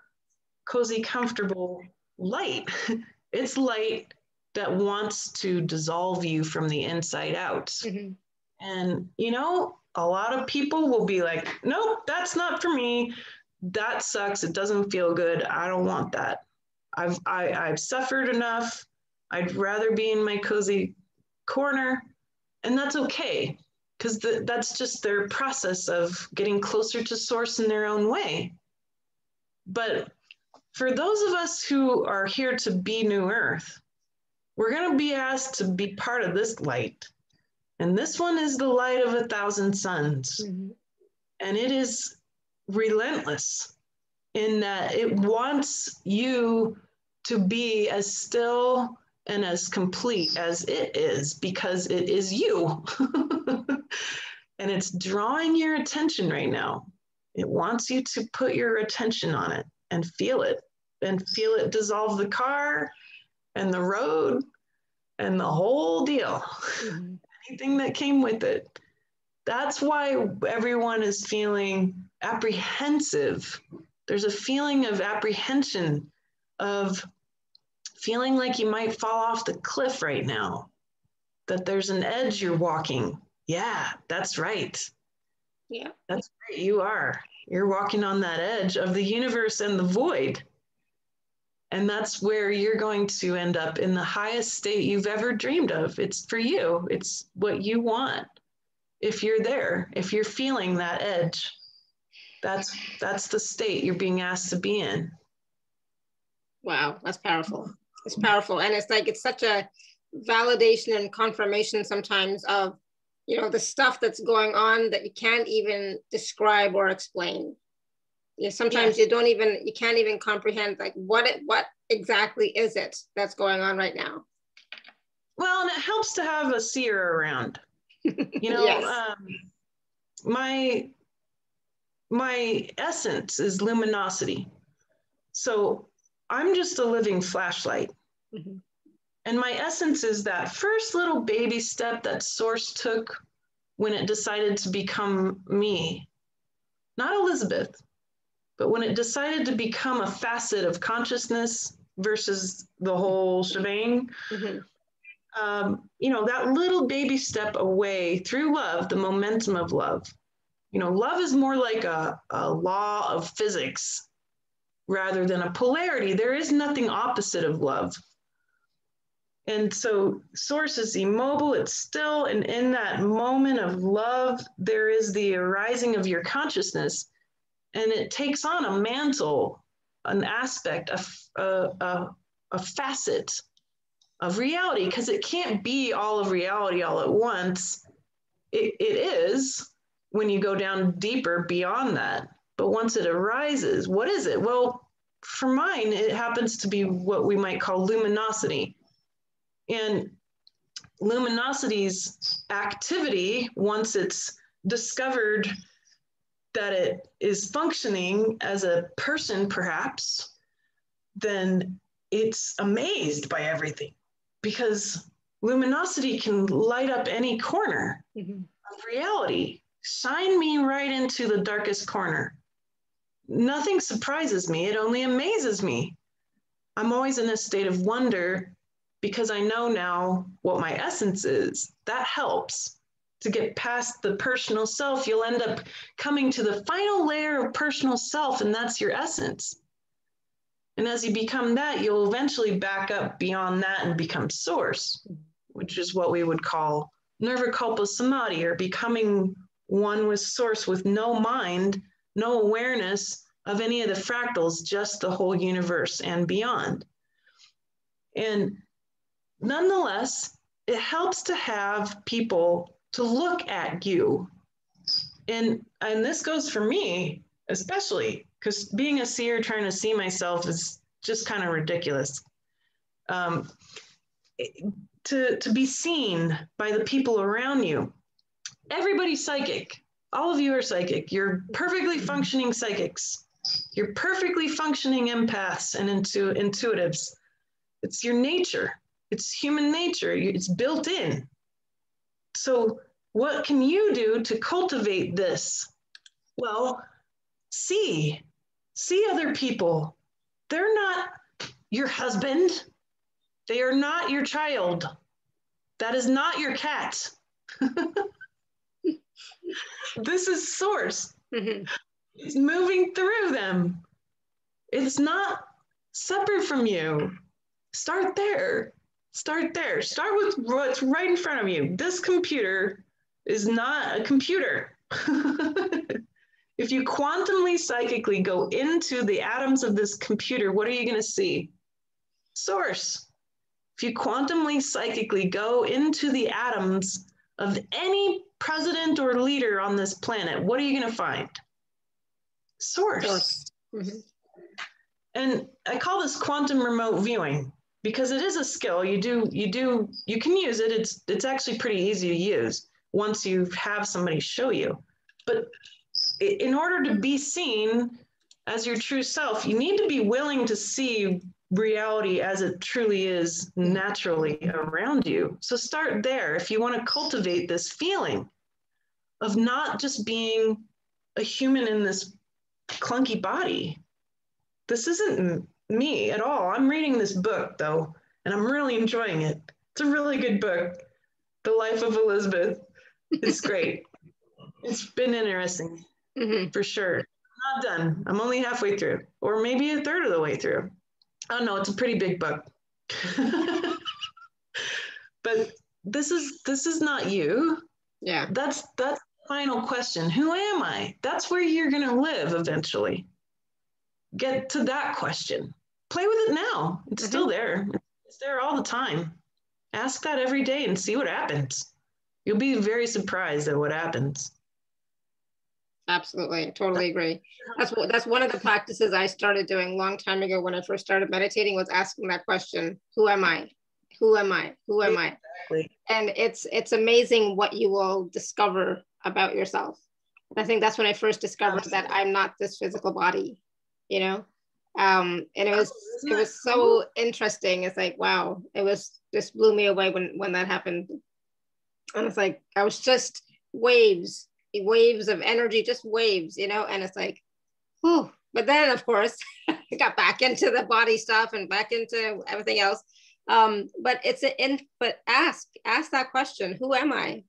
cozy, comfortable light. it's light that wants to dissolve you from the inside out. Mm-hmm. And, you know, a lot of people will be like, nope, that's not for me. That sucks. It doesn't feel good. I don't want that. I've, I, have i have suffered enough. I'd rather be in my cozy corner. And that's okay because that's just their process of getting closer to source in their own way. But for those of us who are here to be New Earth, we're going to be asked to be part of this light. And this one is the light of a thousand suns. Mm-hmm. And it is relentless in that it wants you to be as still and as complete as it is because it is you. and it's drawing your attention right now. It wants you to put your attention on it and feel it and feel it dissolve the car and the road and the whole deal. Mm-hmm. Anything that came with it. That's why everyone is feeling apprehensive. There's a feeling of apprehension, of feeling like you might fall off the cliff right now, that there's an edge you're walking. Yeah, that's right. Yeah. That's right. You are. You're walking on that edge of the universe and the void. And that's where you're going to end up in the highest state you've ever dreamed of. It's for you, it's what you want. If you're there, if you're feeling that edge, that's that's the state you're being asked to be in. Wow, that's powerful. It's powerful. And it's like it's such a validation and confirmation sometimes of you know the stuff that's going on that you can't even describe or explain yeah sometimes you don't even you can't even comprehend like what it what exactly is it that's going on right now? Well and it helps to have a seer around. You know yes. um, my my essence is luminosity. So i'm just a living flashlight. Mm-hmm. and my essence is that first little baby step that source took when it decided to become me. Not elizabeth but when it decided to become a facet of consciousness versus the whole shebang, mm-hmm. um, you know, that little baby step away through love, the momentum of love. You know, love is more like a, a law of physics rather than a polarity. There is nothing opposite of love. And so source is immobile, it's still, and in that moment of love, there is the arising of your consciousness and it takes on a mantle, an aspect, a, a, a, a facet of reality because it can't be all of reality all at once. It, it is when you go down deeper beyond that. But once it arises, what is it? Well, for mine, it happens to be what we might call luminosity. And luminosity's activity, once it's discovered that it is functioning as a person, perhaps, then it's amazed by everything because luminosity can light up any corner mm-hmm. of reality. Shine me right into the darkest corner. Nothing surprises me, it only amazes me. I'm always in a state of wonder because I know now what my essence is. That helps to get past the personal self, you'll end up coming to the final layer of personal self, and that's your essence. And as you become that, you'll eventually back up beyond that and become source, which is what we would call nirvikalpa samadhi, or becoming one with source with no mind, no awareness of any of the fractals, just the whole universe and beyond. And nonetheless, it helps to have people to look at you. And and this goes for me especially because being a seer trying to see myself is just kind of ridiculous. Um, to, to be seen by the people around you. Everybody's psychic. All of you are psychic. You're perfectly functioning psychics. You're perfectly functioning empaths and intu- intuitives. It's your nature. It's human nature. It's built in So, what can you do to cultivate this? Well, see, see other people. They're not your husband, they are not your child. That is not your cat. this is source. Mm-hmm. It's moving through them. It's not separate from you. Start there. Start there. Start with what's right in front of you. This computer is not a computer. if you quantumly psychically go into the atoms of this computer, what are you going to see? Source. If you quantumly psychically go into the atoms of any president or leader on this planet, what are you going to find? Source. Source. Mm-hmm. And I call this quantum remote viewing because it is a skill. You do, you do, you can use it. It's it's actually pretty easy to use once you have somebody show you. But in order to be seen as your true self, you need to be willing to see reality as it truly is naturally around you. So start there if you want to cultivate this feeling of not just being a human in this clunky body. This isn't me at all. I'm reading this book though, and I'm really enjoying it. It's a really good book. The Life of Elizabeth. It's great. it's been interesting mm-hmm. for sure. I'm not done. I'm only halfway through, or maybe a third of the way through. I don't know. it's a pretty big book. but this is this is not you. Yeah. That's that's the final question. Who am I? That's where you're gonna live eventually. Get to that question. Play with it now. It's mm-hmm. still there. It's there all the time. Ask that every day and see what happens. You'll be very surprised at what happens. Absolutely, totally agree. That's what that's one of the practices I started doing a long time ago when I first started meditating was asking that question, who am I? Who am I? Who am I? Exactly. And it's it's amazing what you will discover about yourself. And I think that's when I first discovered Absolutely. that I'm not this physical body, you know. Um, and it was it was so interesting. It's like wow, it was just blew me away when when that happened. And it's like I was just waves waves of energy, just waves, you know, and it's like, whew. But then, of course, I got back into the body stuff and back into everything else. Um, but it's an in, but ask, ask that question, who am I?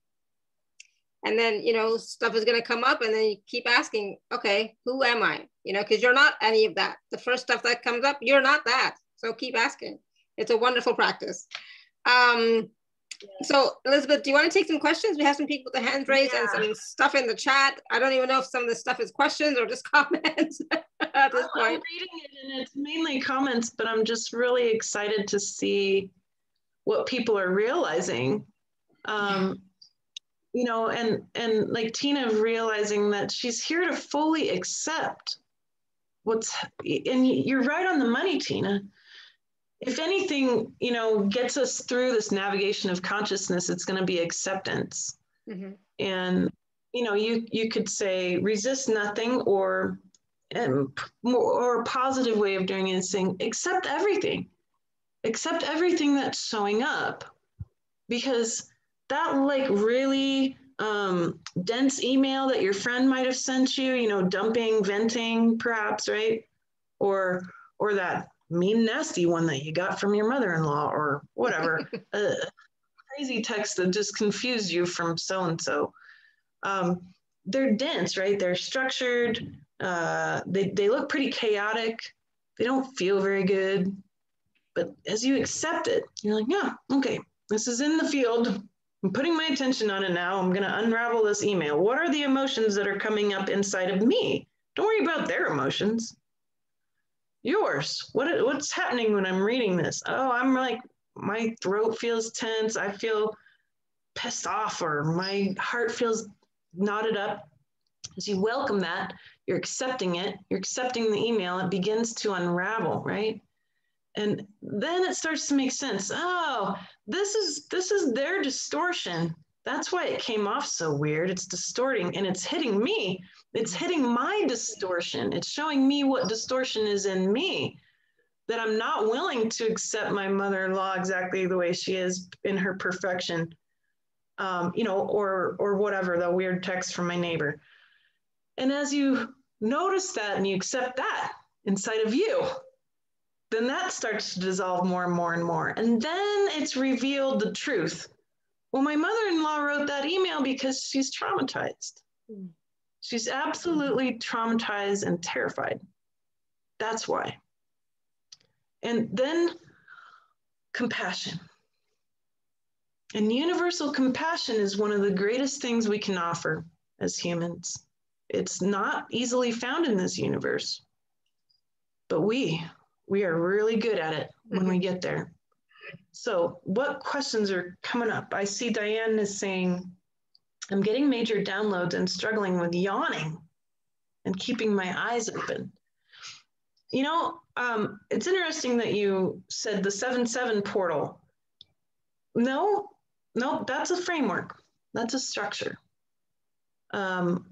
And then, you know, stuff is going to come up and then you keep asking, okay, who am I? You know, because you're not any of that. The first stuff that comes up, you're not that. So keep asking. It's a wonderful practice. Um, so Elizabeth, do you want to take some questions? We have some people with their hands raised yeah. and some stuff in the chat. I don't even know if some of this stuff is questions or just comments at this point. I'm reading it and it's mainly comments, but I'm just really excited to see what people are realizing. Um, you know, and and like Tina realizing that she's here to fully accept what's and you're right on the money, Tina if anything, you know, gets us through this navigation of consciousness, it's going to be acceptance. Mm-hmm. And you know, you you could say resist nothing, or um, or a positive way of doing it is saying accept everything, accept everything that's showing up, because that like really um, dense email that your friend might have sent you, you know, dumping, venting, perhaps, right, or or that mean, nasty one that you got from your mother in law or whatever. uh, crazy text that just confused you from so and so. They're dense, right? They're structured. Uh, they, they look pretty chaotic. They don't feel very good. But as you accept it, you're like, yeah, okay, this is in the field. I'm putting my attention on it now. I'm going to unravel this email. What are the emotions that are coming up inside of me? Don't worry about their emotions yours. What what's happening when i'm reading this? Oh i'm like my throat feels tense. I feel pissed off or my heart feels knotted up. As you welcome that. You're accepting it. You're accepting the email. It begins to unravel right? And then it starts to make sense. Oh this is this is their distortion. That's why it came off so weird. It's distorting and it's hitting me it's hitting my distortion. It's showing me what distortion is in me that I'm not willing to accept my mother in law exactly the way she is in her perfection. um, you know, or or whatever the weird text from my neighbor. And as you notice that and you accept that inside of you, then that starts to dissolve more and more and more. And then it's revealed the truth. Well, my mother in law wrote that email because she's traumatized. Mm. She's absolutely traumatized and terrified. That's why. And then compassion. And universal compassion is one of the greatest things we can offer as humans. It's not easily found in this universe, but we, we are really good at it when we mm-hmm. get there. So, what questions are coming up? I see Diane is saying, I'm getting major downloads and struggling with yawning and keeping my eyes open. You know, um, it's interesting that you said the 7 7 portal. No, no, that's a framework, that's a structure. Um,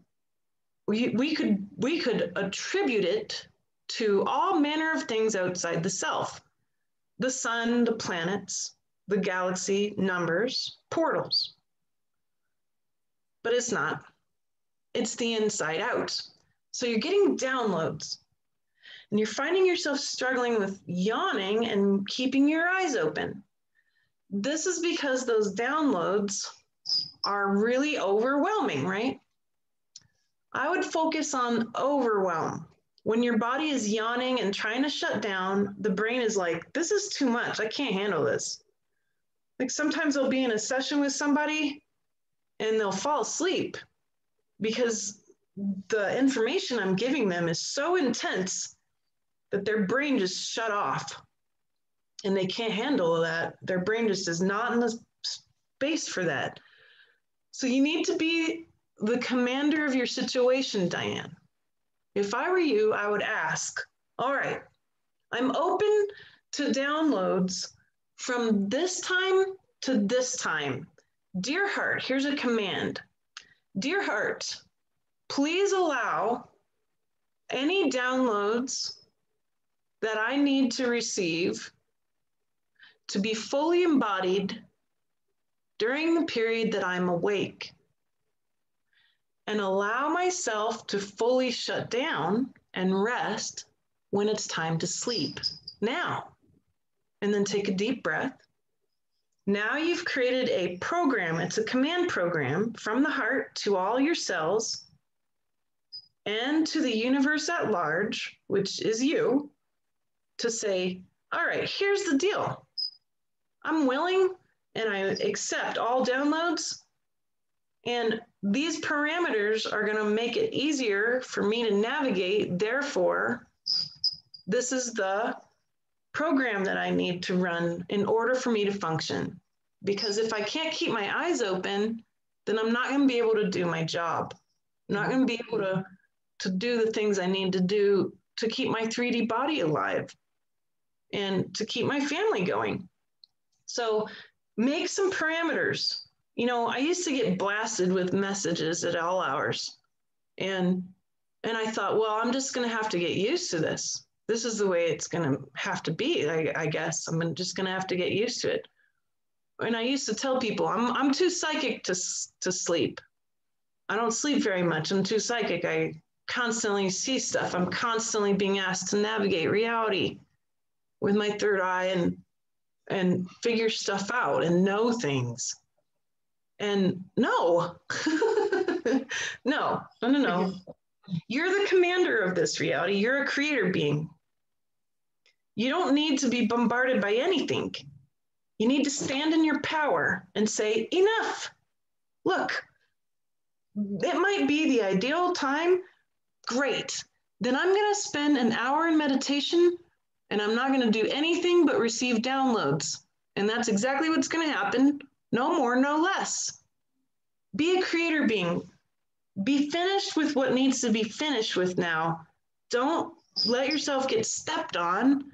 we, we could we could attribute it to all manner of things outside the self the sun the planets the galaxy numbers portals but it's not it's the inside out so you're getting downloads and you're finding yourself struggling with yawning and keeping your eyes open this is because those downloads are really overwhelming right I would focus on overwhelm. When your body is yawning and trying to shut down, the brain is like, this is too much. I can't handle this. Like sometimes I'll be in a session with somebody and they'll fall asleep because the information I'm giving them is so intense that their brain just shut off and they can't handle that. Their brain just is not in the space for that. So you need to be the commander of your situation, Diane. If I were you, I would ask, all right, I'm open to downloads from this time to this time. Dear heart, here's a command. Dear heart, please allow any downloads that I need to receive to be fully embodied during the period that I'm awake and allow myself to fully shut down and rest when it's time to sleep now. And then take a deep breath. Now you've created a program, it's a command program from the heart to all your cells and to the universe at large, which is you, to say, all right, here's the deal. I'm willing and I accept all downloads and these parameters are going to make it easier for me to navigate. Therefore, this is the program that I need to run in order for me to function. Because if I can't keep my eyes open, then I'm not going to be able to do my job. I'm not going to be able to, to do the things I need to do to keep my 3D body alive and to keep my family going. So make some parameters you know, I used to get blasted with messages at all hours. And and I thought, well, I'm just going to have to get used to this. This is the way it's going to have to be, I, I guess. I'm just going to have to get used to it. And I used to tell people, I'm, I'm too psychic to, to sleep. I don't sleep very much. I'm too psychic. I constantly see stuff. I'm constantly being asked to navigate reality with my third eye and and figure stuff out and know things. And no, no, no, no, no. You're the commander of this reality. You're a creator being. You don't need to be bombarded by anything. You need to stand in your power and say, enough. Look, it might be the ideal time. Great. Then I'm going to spend an hour in meditation and I'm not going to do anything but receive downloads. And that's exactly what's going to happen no more, no less. Be a creator being. Be finished with what needs to be finished with now. Don't let yourself get stepped on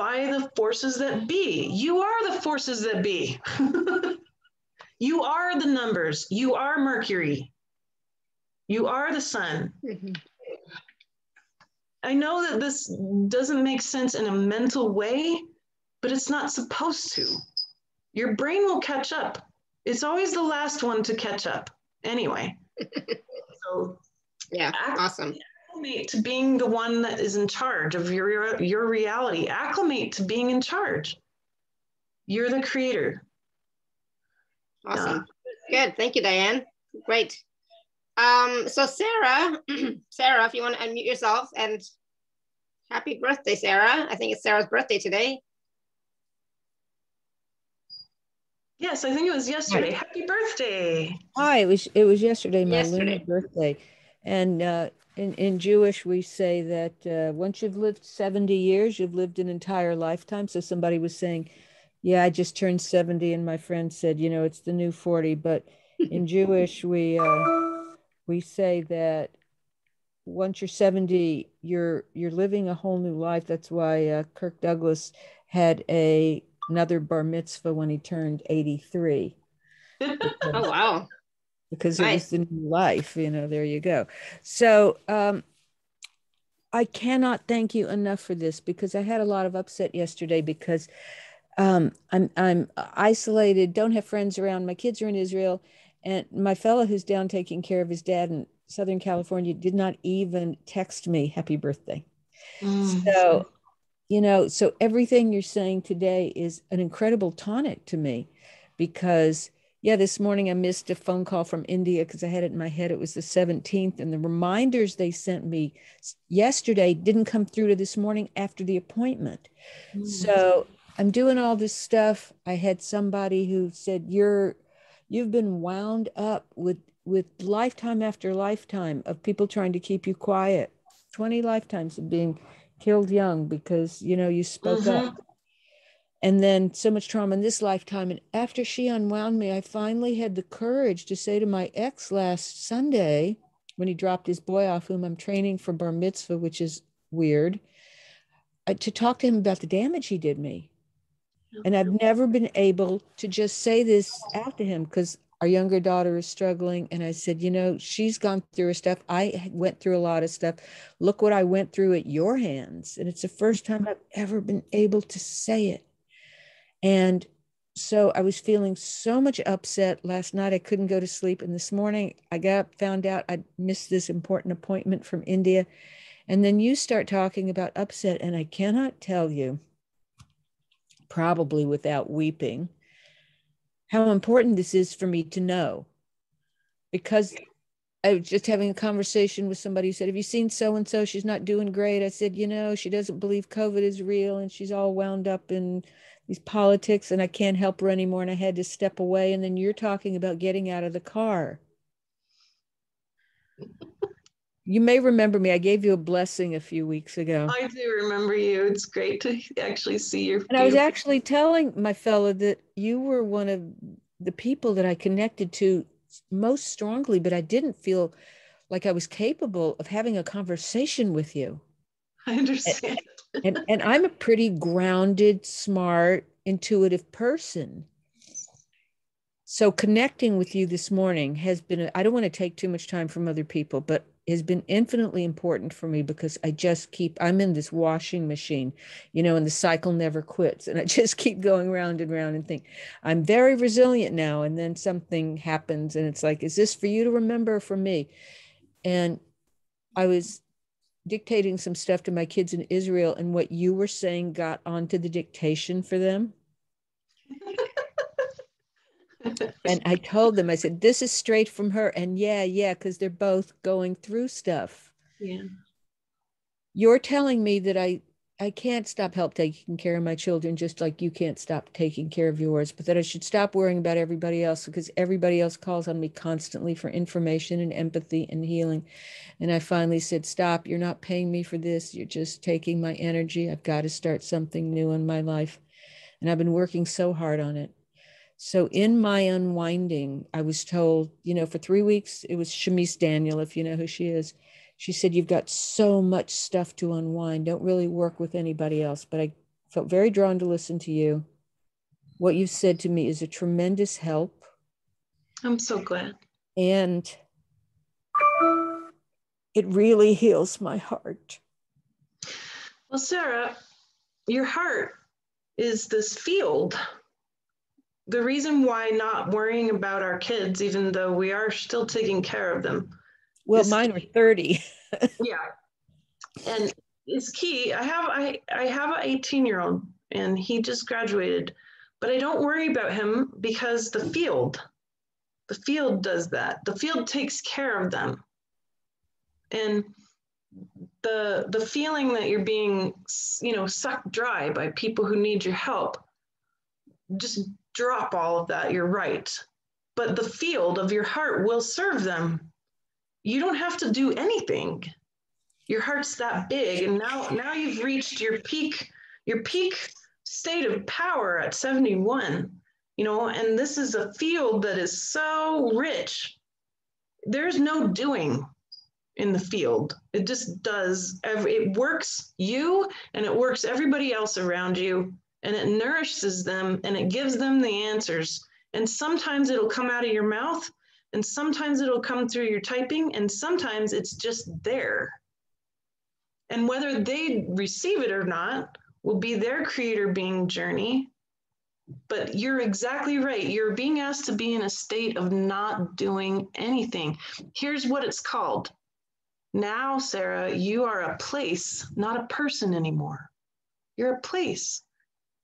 by the forces that be. You are the forces that be. you are the numbers. You are Mercury. You are the sun. Mm-hmm. I know that this doesn't make sense in a mental way, but it's not supposed to. Your brain will catch up. it's always the last one to catch up anyway. so yeah, awesome. Acclimate to being the one that is in charge of your your reality. Acclimate to being in charge. You're the creator. Awesome. Good. Thank you, Diane. Great. Um, so Sarah, Sarah, if you want to unmute yourself and happy birthday, Sarah. I think it's Sarah's birthday today. Yes, I think it was yesterday. Happy birthday. Hi, it was it was yesterday, my yesterday. lunar birthday. And uh, in, in Jewish, we say that uh, once you've lived 70 years, you've lived an entire lifetime. So somebody was saying, yeah, I just turned 70. And my friend said, you know, it's the new 40. But in Jewish, we, uh, we say that once you're 70, you're, you're living a whole new life. That's why uh, Kirk Douglas had a, another bar mitzvah when he turned 83. oh, wow because it was the new life you know there you go. So um i cannot thank you enough for this because i had a lot of upset yesterday because um i'm i'm isolated don't have friends around. My kids are in israel and my fellow who's down taking care of his dad in southern california did not even text me happy birthday. Mm. so you know so everything you're saying today is an incredible tonic to me because yeah, this morning I missed a phone call from India because I had it in my head. It was the 17th, and the reminders they sent me yesterday didn't come through to this morning after the appointment. Mm-hmm. So I'm doing all this stuff. I had somebody who said, You're you've been wound up with with lifetime after lifetime of people trying to keep you quiet. 20 lifetimes of being killed young because you know you spoke mm-hmm. up and then so much trauma in this lifetime. And after she unwound me, I finally had the courage to say to my ex last Sunday, when he dropped his boy off, whom I'm training for bar mitzvah, which is weird, uh, to talk to him about the damage he did me. And I've never been able to just say this out to him because our younger daughter is struggling. And I said, you know, she's gone through her stuff. I went through a lot of stuff. Look what I went through at your hands. And it's the first time I've ever been able to say it. And so I was feeling so much upset last night. I couldn't go to sleep. And this morning I got up, found out I missed this important appointment from India. And then you start talking about upset. And I cannot tell you, probably without weeping, how important this is for me to know. Because I was just having a conversation with somebody who said, Have you seen so and so? She's not doing great. I said, You know, she doesn't believe COVID is real and she's all wound up in these politics and I can't help her anymore and I had to step away. And then you're talking about getting out of the car. you may remember me. I gave you a blessing a few weeks ago. I do remember you. It's great to actually see you. And I was actually telling my fellow that you were one of the people that I connected to most strongly, but I didn't feel like I was capable of having a conversation with you. I understand and, and I'm a pretty grounded, smart, intuitive person. So connecting with you this morning has been, I don't want to take too much time from other people, but has been infinitely important for me because I just keep, I'm in this washing machine, you know, and the cycle never quits. And I just keep going round and round and think, I'm very resilient now. And then something happens and it's like, is this for you to remember for me? And I was dictating some stuff to my kids in Israel, and what you were saying got onto the dictation for them. and I told them, I said, this is straight from her. And yeah, yeah, because they're both going through stuff. Yeah. You're telling me that I I can't stop help taking care of my children, just like you can't stop taking care of yours, but that I should stop worrying about everybody else because everybody else calls on me constantly for information and empathy and healing. And I finally said, Stop, you're not paying me for this. You're just taking my energy. I've got to start something new in my life. And I've been working so hard on it. So in my unwinding, I was told, you know, for three weeks, it was Shamise Daniel, if you know who she is she said, You've got so much stuff to unwind. Don't really work with anybody else. But I felt very drawn to listen to you. What you said to me is a tremendous help. I'm so glad. And it really heals my heart. Well, Sarah, your heart is this field the reason why not worrying about our kids, even though we are still taking care of them. Well, mine are 30. yeah. And it's key. I have I, I have an 18 year old and he just graduated, but I don't worry about him because the field, the field does that. The field takes care of them. And the the feeling that you're being you know sucked dry by people who need your help just drop all of that you're right but the field of your heart will serve them you don't have to do anything your heart's that big and now now you've reached your peak your peak state of power at 71 you know and this is a field that is so rich there's no doing in the field. It just does. Every, it works you and it works everybody else around you and it nourishes them and it gives them the answers. And sometimes it'll come out of your mouth and sometimes it'll come through your typing and sometimes it's just there. And whether they receive it or not will be their creator being journey. But you're exactly right. You're being asked to be in a state of not doing anything. Here's what it's called now, Sarah, you are a place, not a person anymore. You're a place.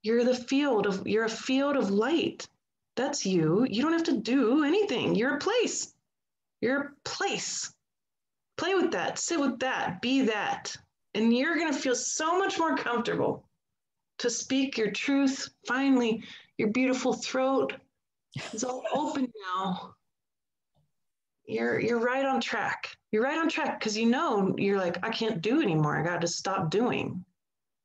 You're the field of you're a field of light. That's you. You don't have to do anything. You're a place. You're a place. Play with that, sit with that, be that. And you're going to feel so much more comfortable to speak your truth. Finally, your beautiful throat is all open now you're you're right on track. You're right on track because you know you're like, I can't do anymore. I got to stop doing.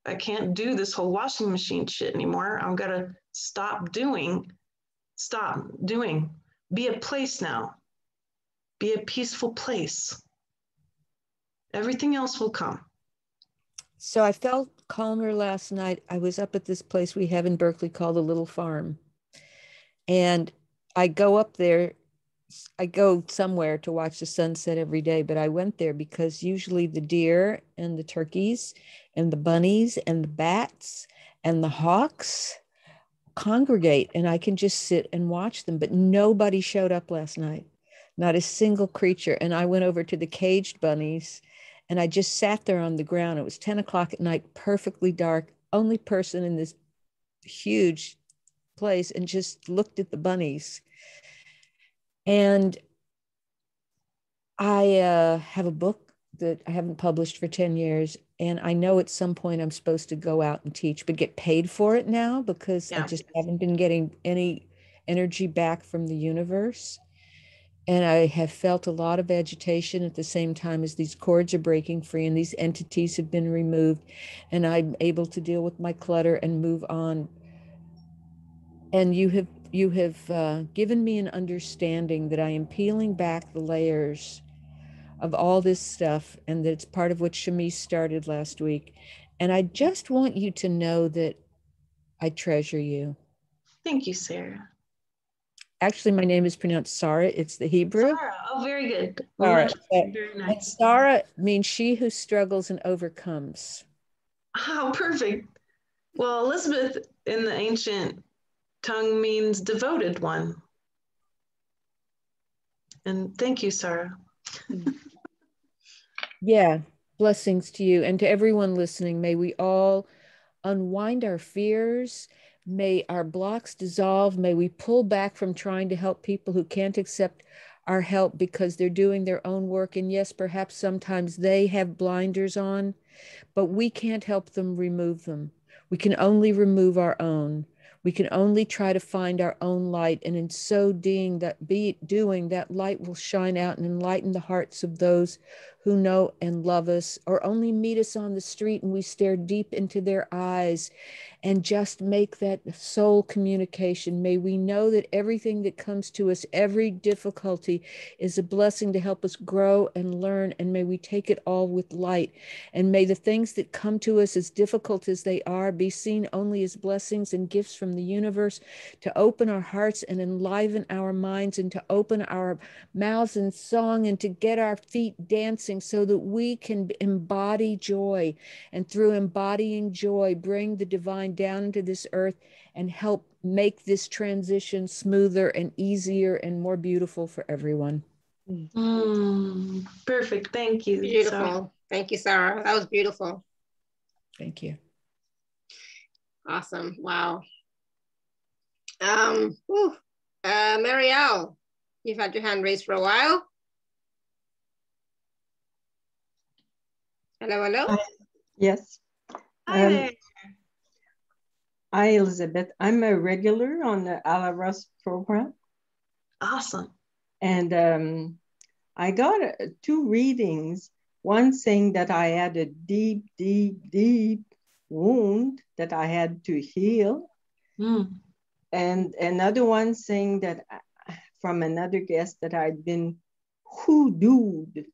I can't do this whole washing machine shit anymore. I'm gonna stop doing. Stop doing. Be a place now. Be a peaceful place. Everything else will come. So I felt calmer last night. I was up at this place we have in Berkeley called the Little Farm. And I go up there I go somewhere to watch the sunset every day, but I went there because usually the deer and the turkeys and the bunnies and the bats and the hawks congregate and I can just sit and watch them. But nobody showed up last night, not a single creature. And I went over to the caged bunnies and I just sat there on the ground. It was 10 o'clock at night, perfectly dark, only person in this huge place, and just looked at the bunnies and I uh, have a book that I haven't published for 10 years. And I know at some point I'm supposed to go out and teach, but get paid for it now because yeah. I just haven't been getting any energy back from the universe. And I have felt a lot of agitation at the same time as these cords are breaking free and these entities have been removed. And I'm able to deal with my clutter and move on. And you have you have uh, given me an understanding that I am peeling back the layers of all this stuff, and that it's part of what Shamise started last week. And I just want you to know that I treasure you. Thank you, Sarah. Actually, my name is pronounced Sarah. It's the Hebrew. Sarah. Oh, very good. Sarah. Very nice. Sarah means she who struggles and overcomes. Oh, perfect. Well, Elizabeth in the ancient tongue means devoted one. And thank you, Sarah. Hmm. Yeah, blessings to you and to everyone listening. May we all unwind our fears. May our blocks dissolve. May we pull back from trying to help people who can't accept our help because they're doing their own work. And yes, perhaps sometimes they have blinders on, but we can't help them remove them. We can only remove our own. We can only try to find our own light, and in so doing that, be doing that light will shine out and enlighten the hearts of those who know and love us, or only meet us on the street and we stare deep into their eyes and just make that soul communication. May we know that everything that comes to us, every difficulty, is a blessing to help us grow and learn. And may we take it all with light. And may the things that come to us, as difficult as they are, be seen only as blessings and gifts from the universe to open our hearts and enliven our minds and to open our mouths in song and to get our feet dancing releasing so that we can embody joy. And through embodying joy, bring the divine down into this earth and help make this transition smoother and easier and more beautiful for everyone. Mm, perfect. Thank you. Beautiful. Sarah. Thank you, Sarah. That was beautiful. Thank you. Awesome. Wow. Um, whew. uh, Marielle, you've had your hand raised for a while. Hello, hello. Hi. Yes. Hi. Um, hi, Elizabeth. I'm a regular on the Alara's program. Awesome. And um, I got uh, two readings. One saying that I had a deep, deep, deep wound that I had to heal. Mm. And another one saying that uh, from another guest that I'd been hoodooed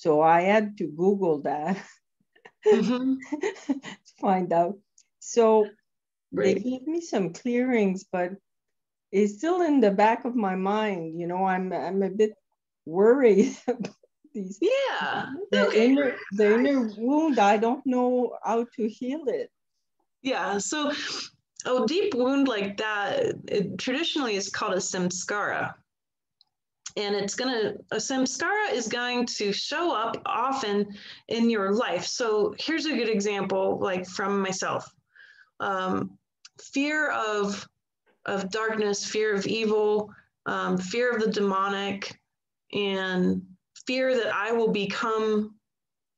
so I had to Google that mm-hmm. to find out. So they gave me some clearings, but it's still in the back of my mind. You know, I'm I'm a bit worried about these. Yeah. The okay. inner the inner wound. I don't know how to heal it. Yeah. So a deep wound like that it traditionally is called a samskara and it's going to a samskara is going to show up often in your life. So here's a good example like from myself. Um, fear of of darkness fear of evil um, fear of the demonic and fear that i will become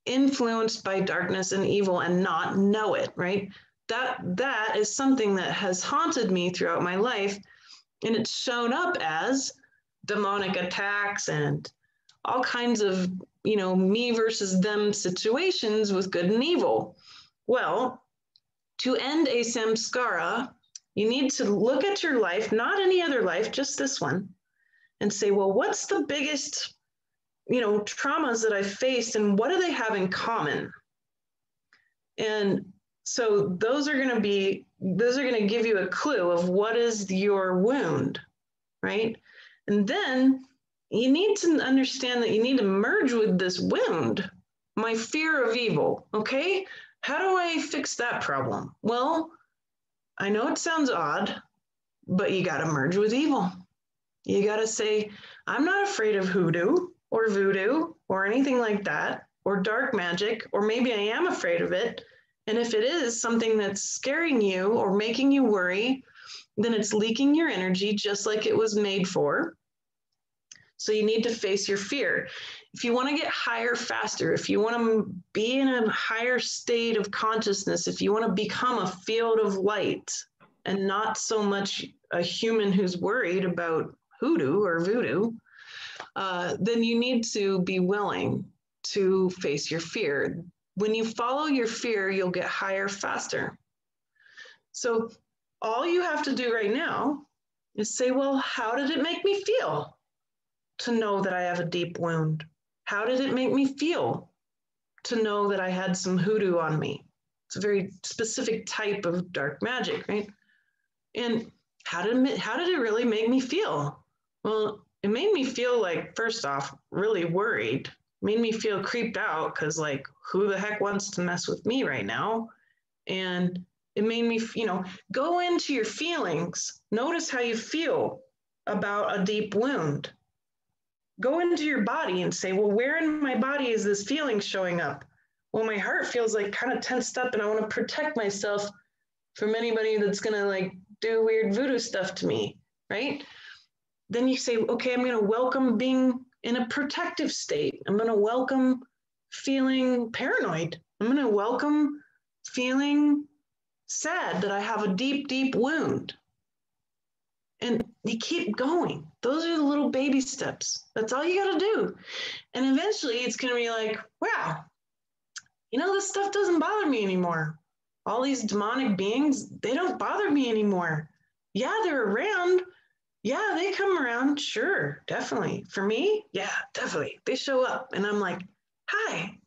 influenced by darkness and evil and not know it right? That that is something that has haunted me throughout my life. And it's shown up as demonic attacks and all kinds of, you know, me versus them situations with good and evil. Well, to end a samskara, you need to look at your life, not any other life, just this one, and say, well, what's the biggest, you know, traumas that I've faced and what do they have in common? And so those are going to be, those are going to give you a clue of what is your wound, right? And then you need to understand that you need to merge with this wound, my fear of evil. Okay. How do I fix that problem? Well, I know it sounds odd, but you got to merge with evil. You got to say, I'm not afraid of hoodoo or voodoo or anything like that, or dark magic, or maybe I am afraid of it. And if it is something that's scaring you or making you worry then it's leaking your energy just like it was made for. So you need to face your fear. If you want to get higher faster, if you want to be in a higher state of consciousness, if you want to become a field of light and not so much a human who's worried about hoodoo or voodoo, uh, then you need to be willing to face your fear. When you follow your fear, you'll get higher faster. So all you have to do right now is say, well, how did it make me feel to know that I have a deep wound? How did it make me feel to know that I had some hoodoo on me? It's a very specific type of dark magic, right? And how did it, how did it really make me feel? Well, it made me feel like first off really worried. It made me feel creeped out because like who the heck wants to mess with me right now? And it made me, you know, go into your feelings. Notice how you feel about a deep wound. Go into your body and say, well, where in my body is this feeling showing up? Well, my heart feels like kind of tensed up and I want to protect myself from anybody that's going to like do weird voodoo stuff to me, right? Then you say, okay, I'm going to welcome being in a protective state. I'm going to welcome feeling paranoid. I'm going to welcome feeling sad that I have a deep, deep wound. And you keep going. Those are the little baby steps. That's all you got to do. And eventually it's going to be like, wow, you know, this stuff doesn't bother me anymore. All these demonic beings, they don't bother me anymore. Yeah, they're around. Yeah, they come around. Sure, definitely. For me, yeah, definitely. They show up and I'm like, hi,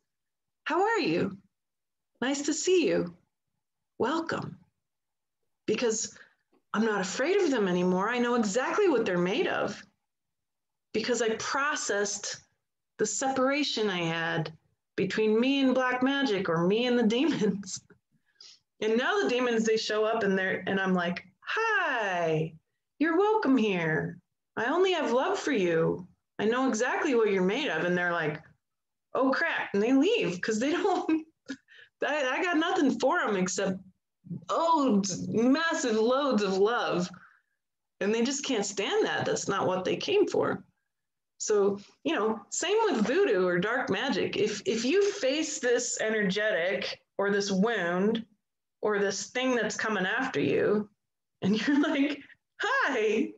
how are you? Nice to see you welcome because I'm not afraid of them anymore. I know exactly what they're made of because I processed the separation I had between me and black magic or me and the demons. and now the demons they show up and they're and I'm like, "Hi. You're welcome here. I only have love for you. I know exactly what you're made of." And they're like, "Oh crap." And they leave because they don't I, I got nothing for them except oh massive loads of love. And they just can't stand that. That's not what they came for. So, you know, same with voodoo or dark magic. If if you face this energetic or this wound or this thing that's coming after you, and you're like, hi,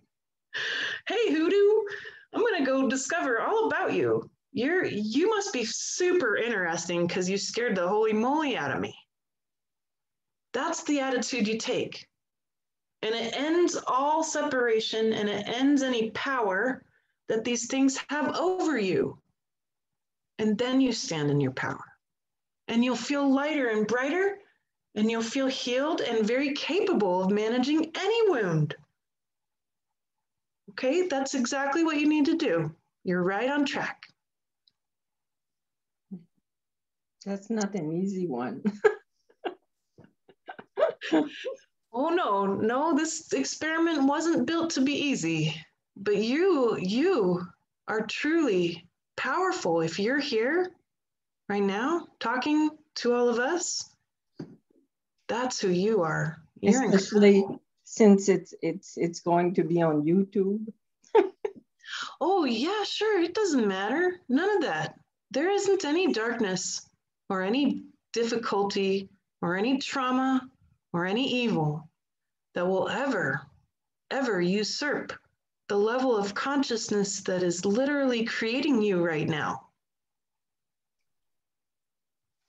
hey hoodoo, I'm gonna go discover all about you. You're you must be super interesting because you scared the holy moly out of me. That's the attitude you take. And it ends all separation and it ends any power that these things have over you. And then you stand in your power. And you'll feel lighter and brighter, and you'll feel healed and very capable of managing any wound. Okay, that's exactly what you need to do. You're right on track. That's not an easy one. oh no, no, this experiment wasn't built to be easy. But you you are truly powerful if you're here right now talking to all of us. That's who you are. You're especially incredible. since it's it's it's going to be on youtube. Oh yeah sure. It doesn't matter. None of that. There isn't any darkness or any difficulty or any trauma or any evil that will ever ever usurp the level of consciousness that is literally creating you right now.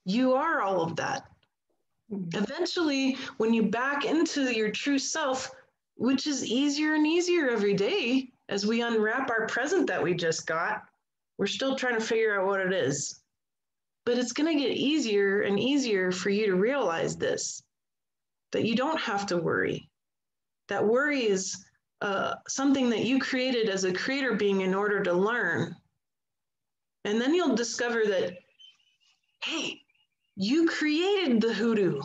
You are all of that. Mm-hmm. Eventually, when you back into your true self, which is easier and easier every day as we unwrap our present that we just got, we're still trying to figure out what it is. But it's going to get easier and easier for you to realize this that you don't have to worry. That worry is uh, something that you created as a creator being in order to learn. And then you'll discover that, hey, you created the hoodoo.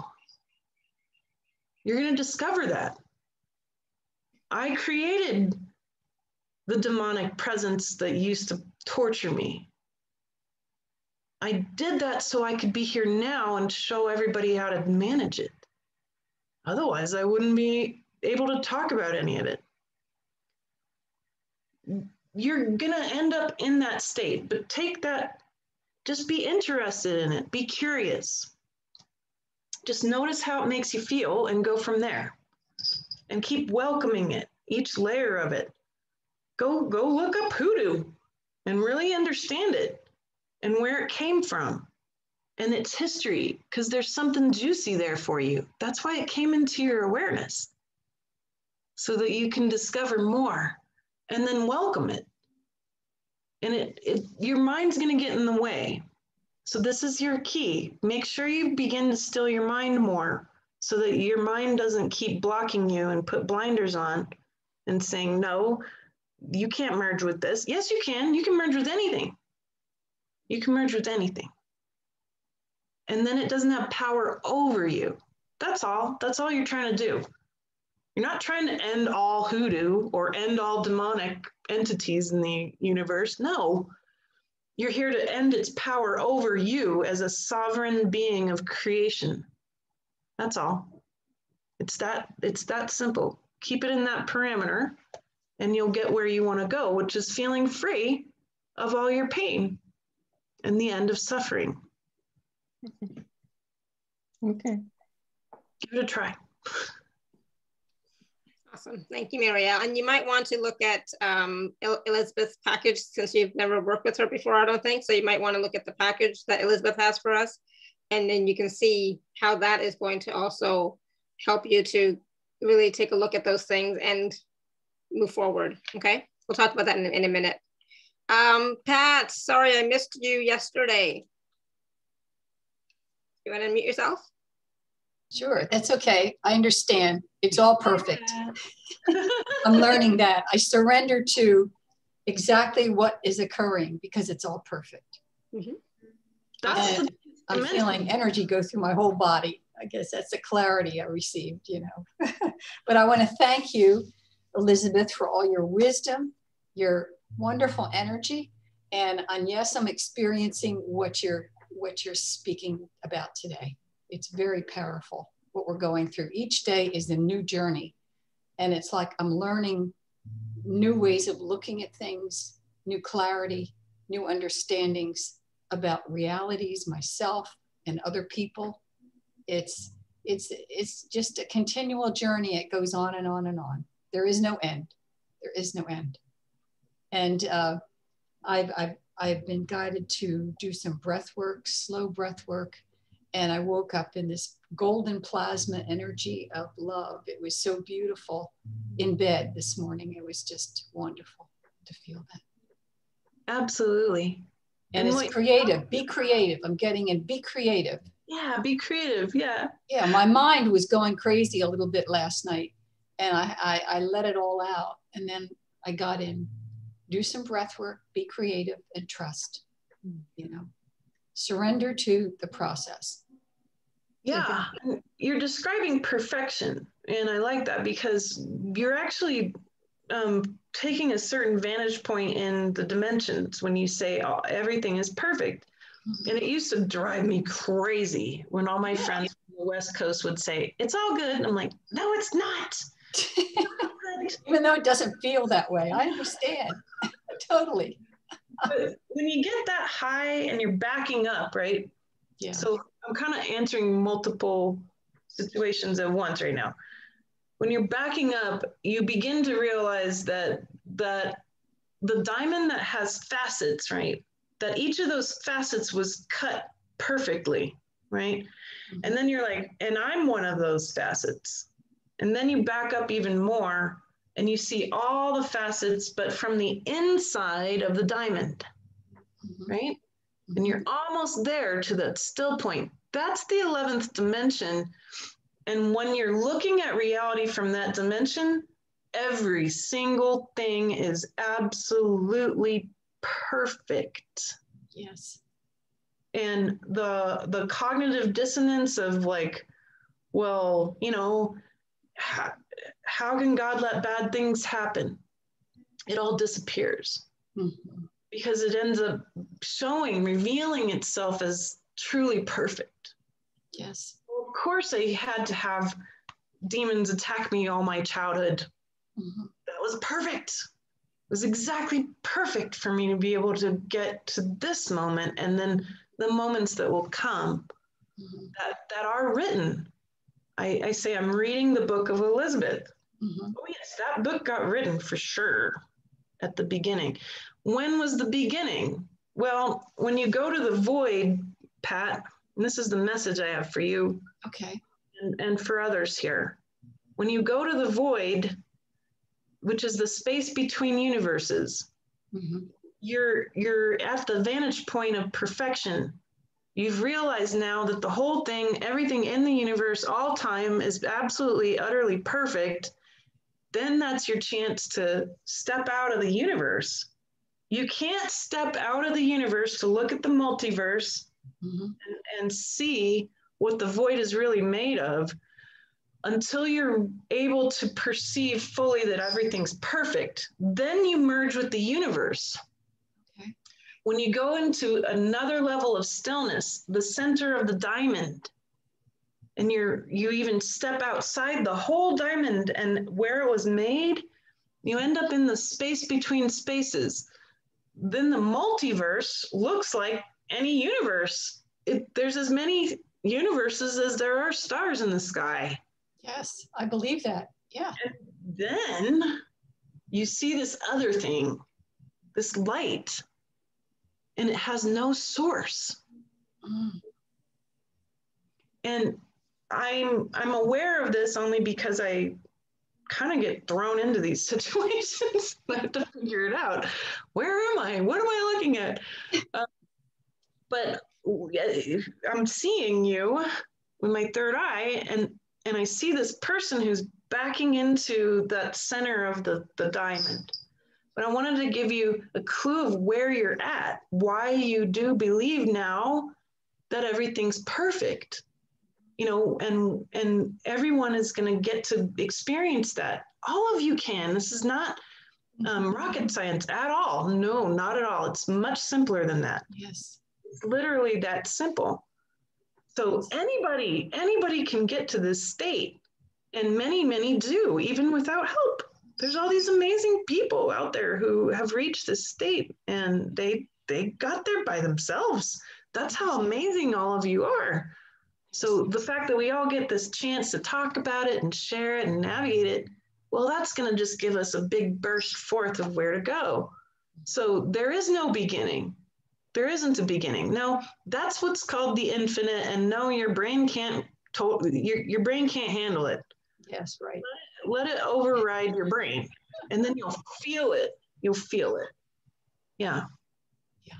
You're going to discover that. I created the demonic presence that used to torture me. I did that so I could be here now and show everybody how to manage it. Otherwise, I wouldn't be able to talk about any of it you're going to end up in that state, but take that, just be interested in it, be curious. Just notice how it makes you feel and go from there. And keep welcoming it, each layer of it. Go, go look up hoodoo and really understand it and where it came from and its history, because there's something juicy there for you. That's why it came into your awareness, so that you can discover more and then welcome it. And it, it your mind's going to get in the way. So this is your key. Make sure you begin to still your mind more so that your mind doesn't keep blocking you and put blinders on and saying, no, you can't merge with this. Yes, you can. You can merge with anything. You can merge with anything. And then it doesn't have power over you. That's all. That's all you're trying to do. You're not trying to end all hoodoo or end all demonic entities in the universe. No, you're here to end its power over you as a sovereign being of creation. That's all. It's that it's that simple. Keep it in that parameter and you'll get where you want to go, which is feeling free of all your pain and the end of suffering. Okay. Give it a try. Awesome. Thank you, Marielle. And you might want to look at um, Elizabeth's package since you've never worked with her before, I don't think. So you might want to look at the package that Elizabeth has for us. And then you can see how that is going to also help you to really take a look at those things and move forward. Okay. We'll talk about that in, in a minute. Um, Pat, sorry I missed you yesterday. You want to unmute yourself? Sure, that's okay. I understand. It's all perfect. I'm learning that. I surrender to exactly what is occurring because it's all perfect. Mm-hmm. And I'm feeling energy go through my whole body. I guess that's the clarity I received, you know. but I want to thank you, Elizabeth, for all your wisdom, your wonderful energy, and and yes, I'm experiencing what you're what you're speaking about today. It's very powerful what we're going through. Each day is a new journey, and it's like I'm learning new ways of looking at things, new clarity, new understandings about realities, myself and other people. It's it's it's just a continual journey. It goes on and on and on. There is no end. There is no end. And uh, I've, I've I've been guided to do some breath work, slow breath work, and I woke up in this golden plasma energy of love. It was so beautiful in bed this morning. It was just wonderful to feel that. Absolutely. And, and it's creative. Be creative. I'm getting in. Be creative. Yeah, be creative. Yeah. Yeah, my mind was going crazy a little bit last night, and I, I, I let it all out, and then I got in. Do some breath work. Be creative and trust. You know, surrender to the process. Yeah, you're describing perfection. And I like that because you're actually um, taking a certain vantage point in the dimensions when you say oh, everything is perfect. Mm-hmm. And it used to drive me crazy when all my friends from the West Coast would say, It's all good. And I'm like, No, it's not. Even though it doesn't feel that way, I understand totally. but when you get that high and you're backing up, right? Yeah. So I'm kind of answering multiple situations at once right now. When you're backing up, you begin to realize that that the diamond that has facets, right? That each of those facets was cut perfectly, right? Mm-hmm. And then you're like, and I'm one of those facets. And then you back up even more and you see all the facets, but from the inside of the diamond, mm-hmm. right? and you're almost there to that still point. That's the 11th dimension. And when you're looking at reality from that dimension, every single thing is absolutely perfect. Yes. And the the cognitive dissonance of like, well, you know, how, can God let bad things happen? It all disappears. Mm-hmm because it ends up showing, revealing itself as truly perfect. Yes. Well, of course, I had to have demons attack me all my childhood. Mm-hmm. That was perfect. It was exactly perfect for me to be able to get to this moment and then the moments that will come mm-hmm. that, that are written. I, I, say I'm reading the book of Elizabeth. Mm-hmm. Oh, yes, that book got written for sure at the beginning. When was the beginning? Well, when you go to the void, Pat, this is the message I have for you. Okay. And, and for others here. When you go to the void, which is the space between universes, mm-hmm. you're you're at the vantage point of perfection. You've realized now that the whole thing, everything in the universe, all time is absolutely, utterly perfect. Then that's your chance to step out of the universe you can't step out of the universe to look at the multiverse mm-hmm. and, and see what the void is really made of until you're able to perceive fully that everything's perfect. Then you merge with the universe. Okay. When you go into another level of stillness, the center of the diamond, and you're you even step outside the whole diamond and where it was made, you end up in the space between spaces then the multiverse looks like any universe. It, there's as many universes as there are stars in the sky. Yes, I believe that. Yeah. And then you see this other thing, this light, and it has no source. Mm. And I'm I'm aware of this only because I kind of get thrown into these situations. I have to figure it out. Where am I? What am I looking at? Uh, but I'm seeing you with my third eye, and and I see this person who's backing into that center of the the diamond. but I wanted to give you a clue of where you're at, why you do believe now that everything's perfect. You know, and and everyone is going to get to experience that. All of you can. This is not um, rocket science at all. No, not at all. It's much simpler than that. Yes. It's literally that simple. So anybody, anybody can get to this state, and many, many do, even without help there's all these amazing people out there who have reached this state and they they got there by themselves that's how amazing all of you are so the fact that we all get this chance to talk about it and share it and navigate it well that's going to just give us a big burst forth of where to go. So there is no beginning. There isn't a beginning. Now that's what's called the infinite and no your brain can't to- your, your brain can't handle it. Yes right. Let it override your brain and then you'll feel it. You'll feel it. Yeah. Yeah.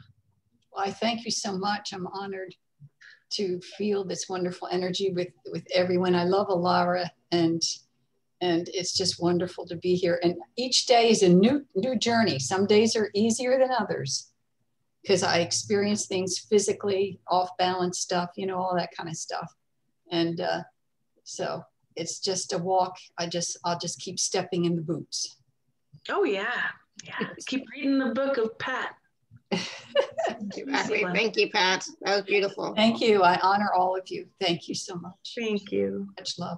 Well i thank you so much. I'm honored to feel this wonderful energy with with everyone i love alara and and it's just wonderful to be here and each day is a new new journey some days are easier than others because i experience things physically off balance stuff you know all that kind of stuff and uh, so it's just a walk. I just I'll just keep stepping in the boots. Oh yeah, yeah. keep reading the book of Pat. Exactly. Thank you, Pat. That was beautiful. Thank you. I honor all of you. Thank you so much. Thank you. Much love.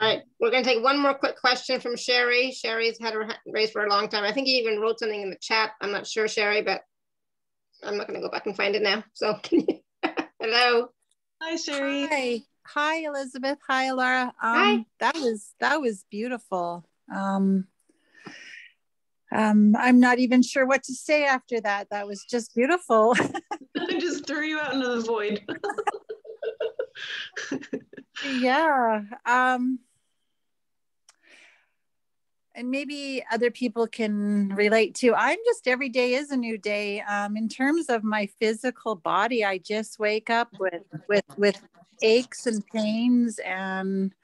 All right, we're going to take one more quick question from Sherry. Sherry's had her raised for a long time. I think he even wrote something in the chat. I'm not sure, Sherry, but I'm not going to go back and find it now. So, hello. Hi, Sherry. Hi. Hi, Elizabeth. Hi, Alara. Um, Hi. That was that was beautiful. Um, um, I'm not even sure what to say after that. That was just beautiful. I just threw you out into the void. yeah. Um, and maybe other people can relate to. I'm just every day is a new day. Um, in terms of my physical body, I just wake up with with with aches and pains and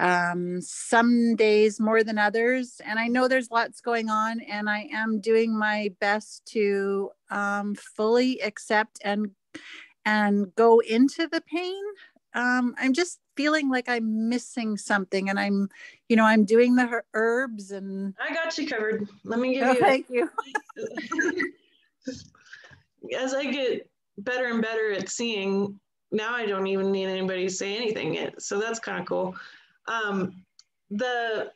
um, some days more than others. And I know there's lots going on, and I am doing my best to um, fully accept and and go into the pain. Um, I'm just feeling like I'm missing something, and I'm, you know, I'm doing the herbs and. I got you covered. Let me give oh, you. Thank you. As I get better and better at seeing now I don't even need anybody to say anything yet. So that's kind of cool. Um, the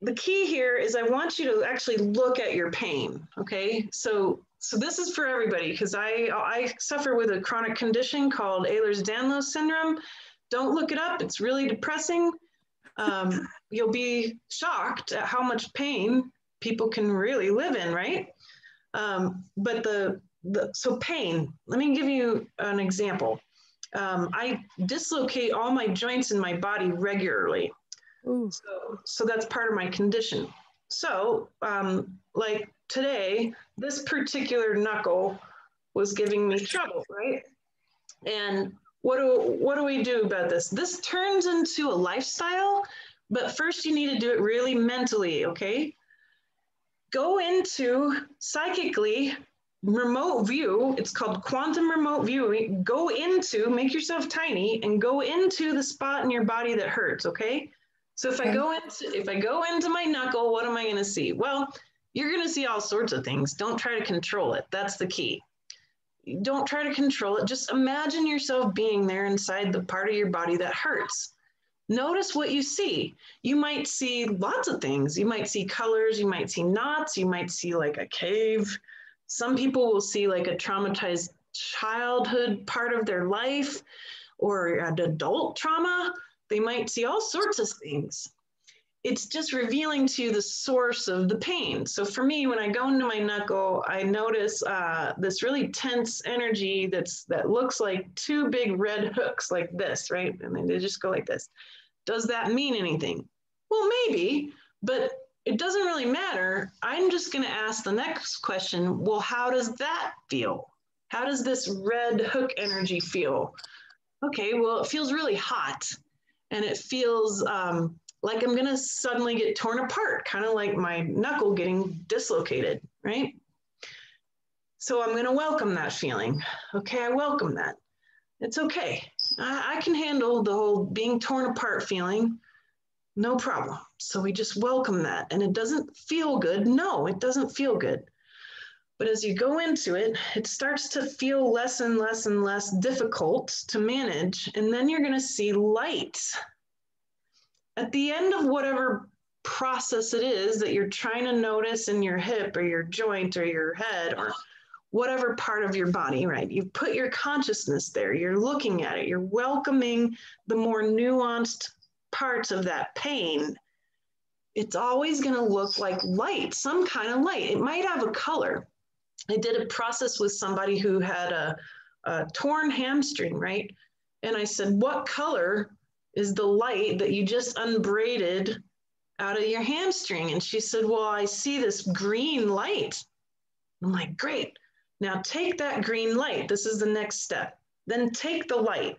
the key here is I want you to actually look at your pain. Okay, so so this is for everybody because I I suffer with a chronic condition called Ehlers-Danlos syndrome. Don't look it up; it's really depressing. Um, you'll be shocked at how much pain people can really live in, right? Um, but the the so pain. Let me give you an example um, I dislocate all my joints in my body regularly. So, so that's part of my condition. So, um, like today, this particular knuckle was giving me trouble, right? And what do what do we do about this? This turns into a lifestyle, but first you need to do it really mentally, okay? Go into psychically remote view, it's called quantum remote view. Go into, make yourself tiny and go into the spot in your body that hurts, okay? So if okay. I go into if I go into my knuckle, what am I going to see? Well, you're going to see all sorts of things. Don't try to control it. That's the key. Don't try to control it. Just imagine yourself being there inside the part of your body that hurts. Notice what you see. You might see lots of things. You might see colors, you might see knots, you might see like a cave, some people will see like a traumatized childhood part of their life or an adult trauma. They might see all sorts of things. It's just revealing to you the source of the pain. So for me, when I go into my knuckle, I notice uh, this really tense energy that's that looks like two big red hooks like this, right? And they just go like this. Does that mean anything? Well, maybe, but it doesn't really matter. I'm just going to ask the next question. Well, how does that feel? How does this red hook energy feel? Okay, well, it feels really hot and it feels um, like I'm going to suddenly get torn apart, kind of like my knuckle getting dislocated, right? So I'm going to welcome that feeling. Okay, I welcome that. It's okay. I, I can handle the whole being torn apart feeling. No problem. So we just welcome that. And it doesn't feel good. No, it doesn't feel good. But as you go into it, it starts to feel less and less and less difficult to manage. And then you're going to see light at the end of whatever process it is that you're trying to notice in your hip or your joint or your head or whatever part of your body, right? You put your consciousness there, you're looking at it, you're welcoming the more nuanced parts of that pain. It's always going to look like light, some kind of light. It might have a color. I did a process with somebody who had a, a torn hamstring, right? And I said, What color is the light that you just unbraided out of your hamstring. And she said, Well, I see this green light. I'm like, Great. Now take that green light. This is the next step. Then take the light.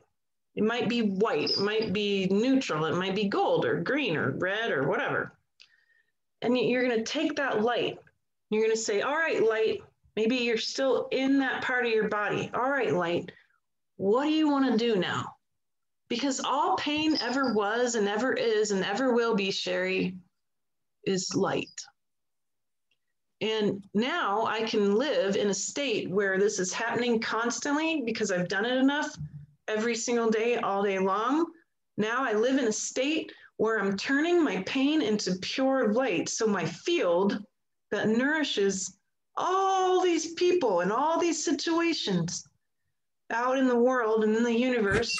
It might be white, it might be neutral, it might be gold or green or red or whatever. And you're going to take that light. You're going to say, All right, light, maybe you're still in that part of your body. All right, light, what do you want to do now? Because all pain ever was and ever is and ever will be, Sherry, is light. And now I can live in a state where this is happening constantly because I've done it enough every single day, all day long. Now I live in a state where I'm turning my pain into pure light. So my field that nourishes all these people and all these situations out in the world and in the universe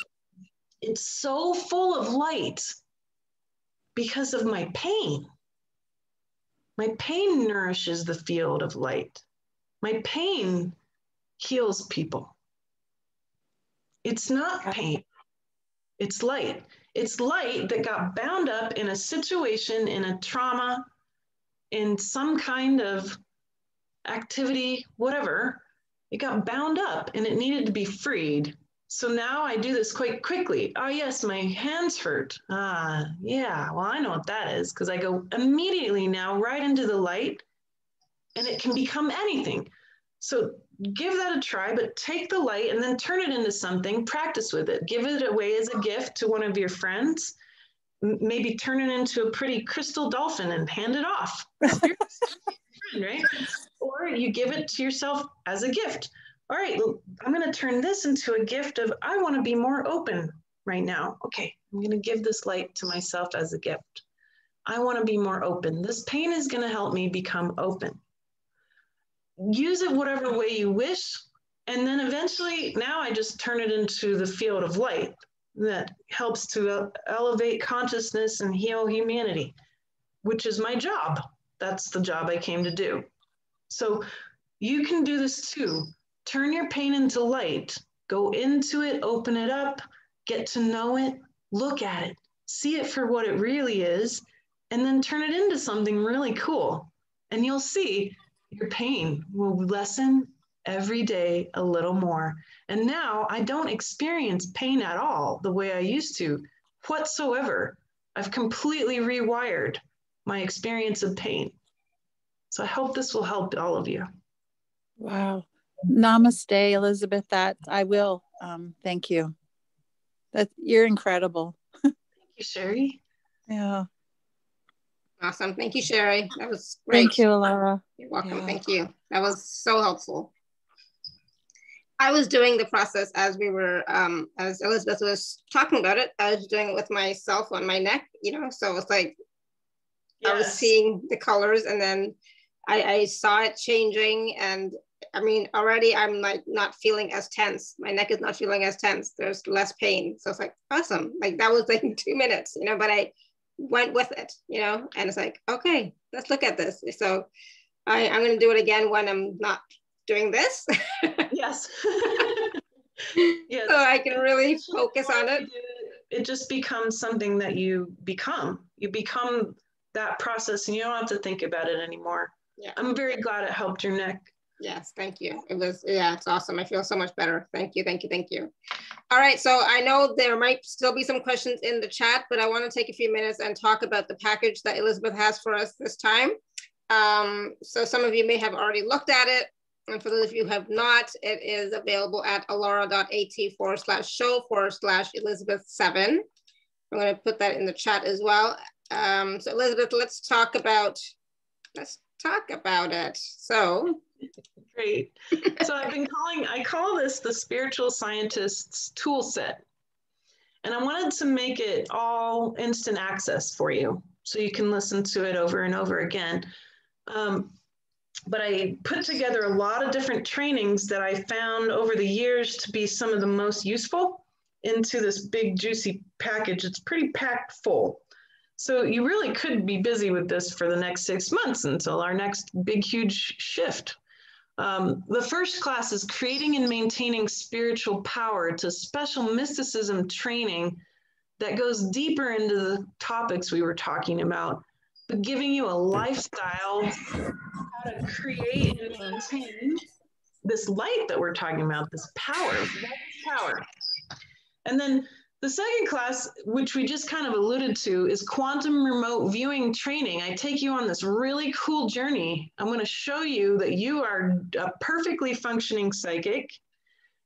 it's so full of light because of my pain. My pain nourishes the field of light. My pain heals people. It's not pain, it's light. It's light that got bound up in a situation, in a trauma, in some kind of activity, whatever. It got bound up and it needed to be freed. So now I do this quite quickly. Oh, yes, my hands hurt. Ah, yeah, well, I know what that is because I go immediately now right into the light and it can become anything. So give that a try, but take the light and then turn it into something, practice with it, give it away as a gift to one of your friends. Maybe turn it into a pretty crystal dolphin and hand it off. right? Or you give it to yourself as a gift all right, I'm going to turn this into a gift of I want to be more open right now. Okay, I'm going to give this light to myself as a gift. I want to be more open. This pain is going to help me become open. Use it whatever way you wish. And then eventually, now I just turn it into the field of light that helps to uh, elevate consciousness and heal humanity, which is my job. That's the job I came to do. So you can do this too turn your pain into light. Go into it, open it up, get to know it, look at it, see it for what it really is, and then turn it into something really cool. And you'll see your pain will lessen every day a little more. And now I don't experience pain at all the way I used to whatsoever. I've completely rewired my experience of pain. So I hope this will help all of you. Wow. Namaste, Elizabeth. That I will. Um, thank you. That you're incredible. thank you, Sherry. Yeah. Awesome. Thank you, Sherry. That was great. Thank you, Laura. You're welcome. Yeah. Thank you. That was so helpful. I was doing the process as we were, um, as Elizabeth was talking about it. I was doing it with myself on my neck, you know. So it's like yes. I was seeing the colors, and then I, I saw it changing, and I mean, already I'm like not feeling as tense. My neck is not feeling as tense. There's less pain. So it's like awesome. Like that was like two minutes, you know, but I went with it, you know, and it's like, okay, let's look at this. So I, I'm going to do it again when I'm not doing this. yes. yes. So I can really focus on it. It just becomes something that you become. You become that process and you don't have to think about it anymore. Yeah. I'm very glad it helped your neck Yes, thank you. It was, yeah, it's awesome. I feel so much better. Thank you, thank you, thank you. All right, so I know there might still be some questions in the chat, but I want to take a few minutes and talk about the package that Elizabeth has for us this time. Um, so some of you may have already looked at it. And for those of you who have not, it is available at alara.at forward slash show forward slash Elizabeth seven. I'm going to put that in the chat as well. Um, so Elizabeth, let's talk about, let's talk about it. So Great. so I've been calling, I call this the spiritual scientist's tool set. And I wanted to make it all instant access for you so you can listen to it over and over again. Um, but I put together a lot of different trainings that I found over the years to be some of the most useful into this big juicy package. It's pretty packed full. So you really could be busy with this for the next six months until our next big, huge shift. Um, the first class is creating and maintaining spiritual power to special mysticism training that goes deeper into the topics we were talking about, but giving you a lifestyle how to create and maintain this light that we're talking about, this power, power. And then the second class, which we just kind of alluded to, is quantum remote viewing training. I take you on this really cool journey. I'm going to show you that you are a perfectly functioning psychic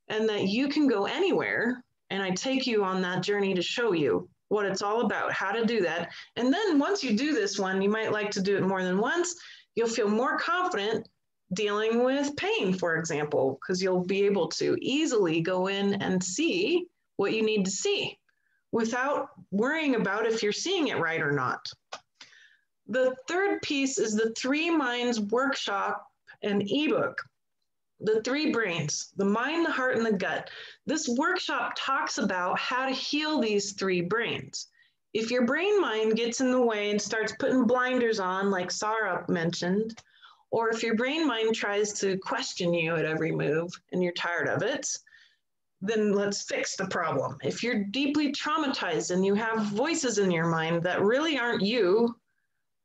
and that you can go anywhere. And I take you on that journey to show you what it's all about, how to do that. And then once you do this one, you might like to do it more than once. You'll feel more confident dealing with pain, for example, because you'll be able to easily go in and see what you need to see without worrying about if you're seeing it right or not. The third piece is the Three Minds Workshop and ebook. The three brains, the mind, the heart, and the gut. This workshop talks about how to heal these three brains. If your brain mind gets in the way and starts putting blinders on, like Sarah mentioned, or if your brain mind tries to question you at every move and you're tired of it, then let's fix the problem. If you're deeply traumatized and you have voices in your mind that really aren't you,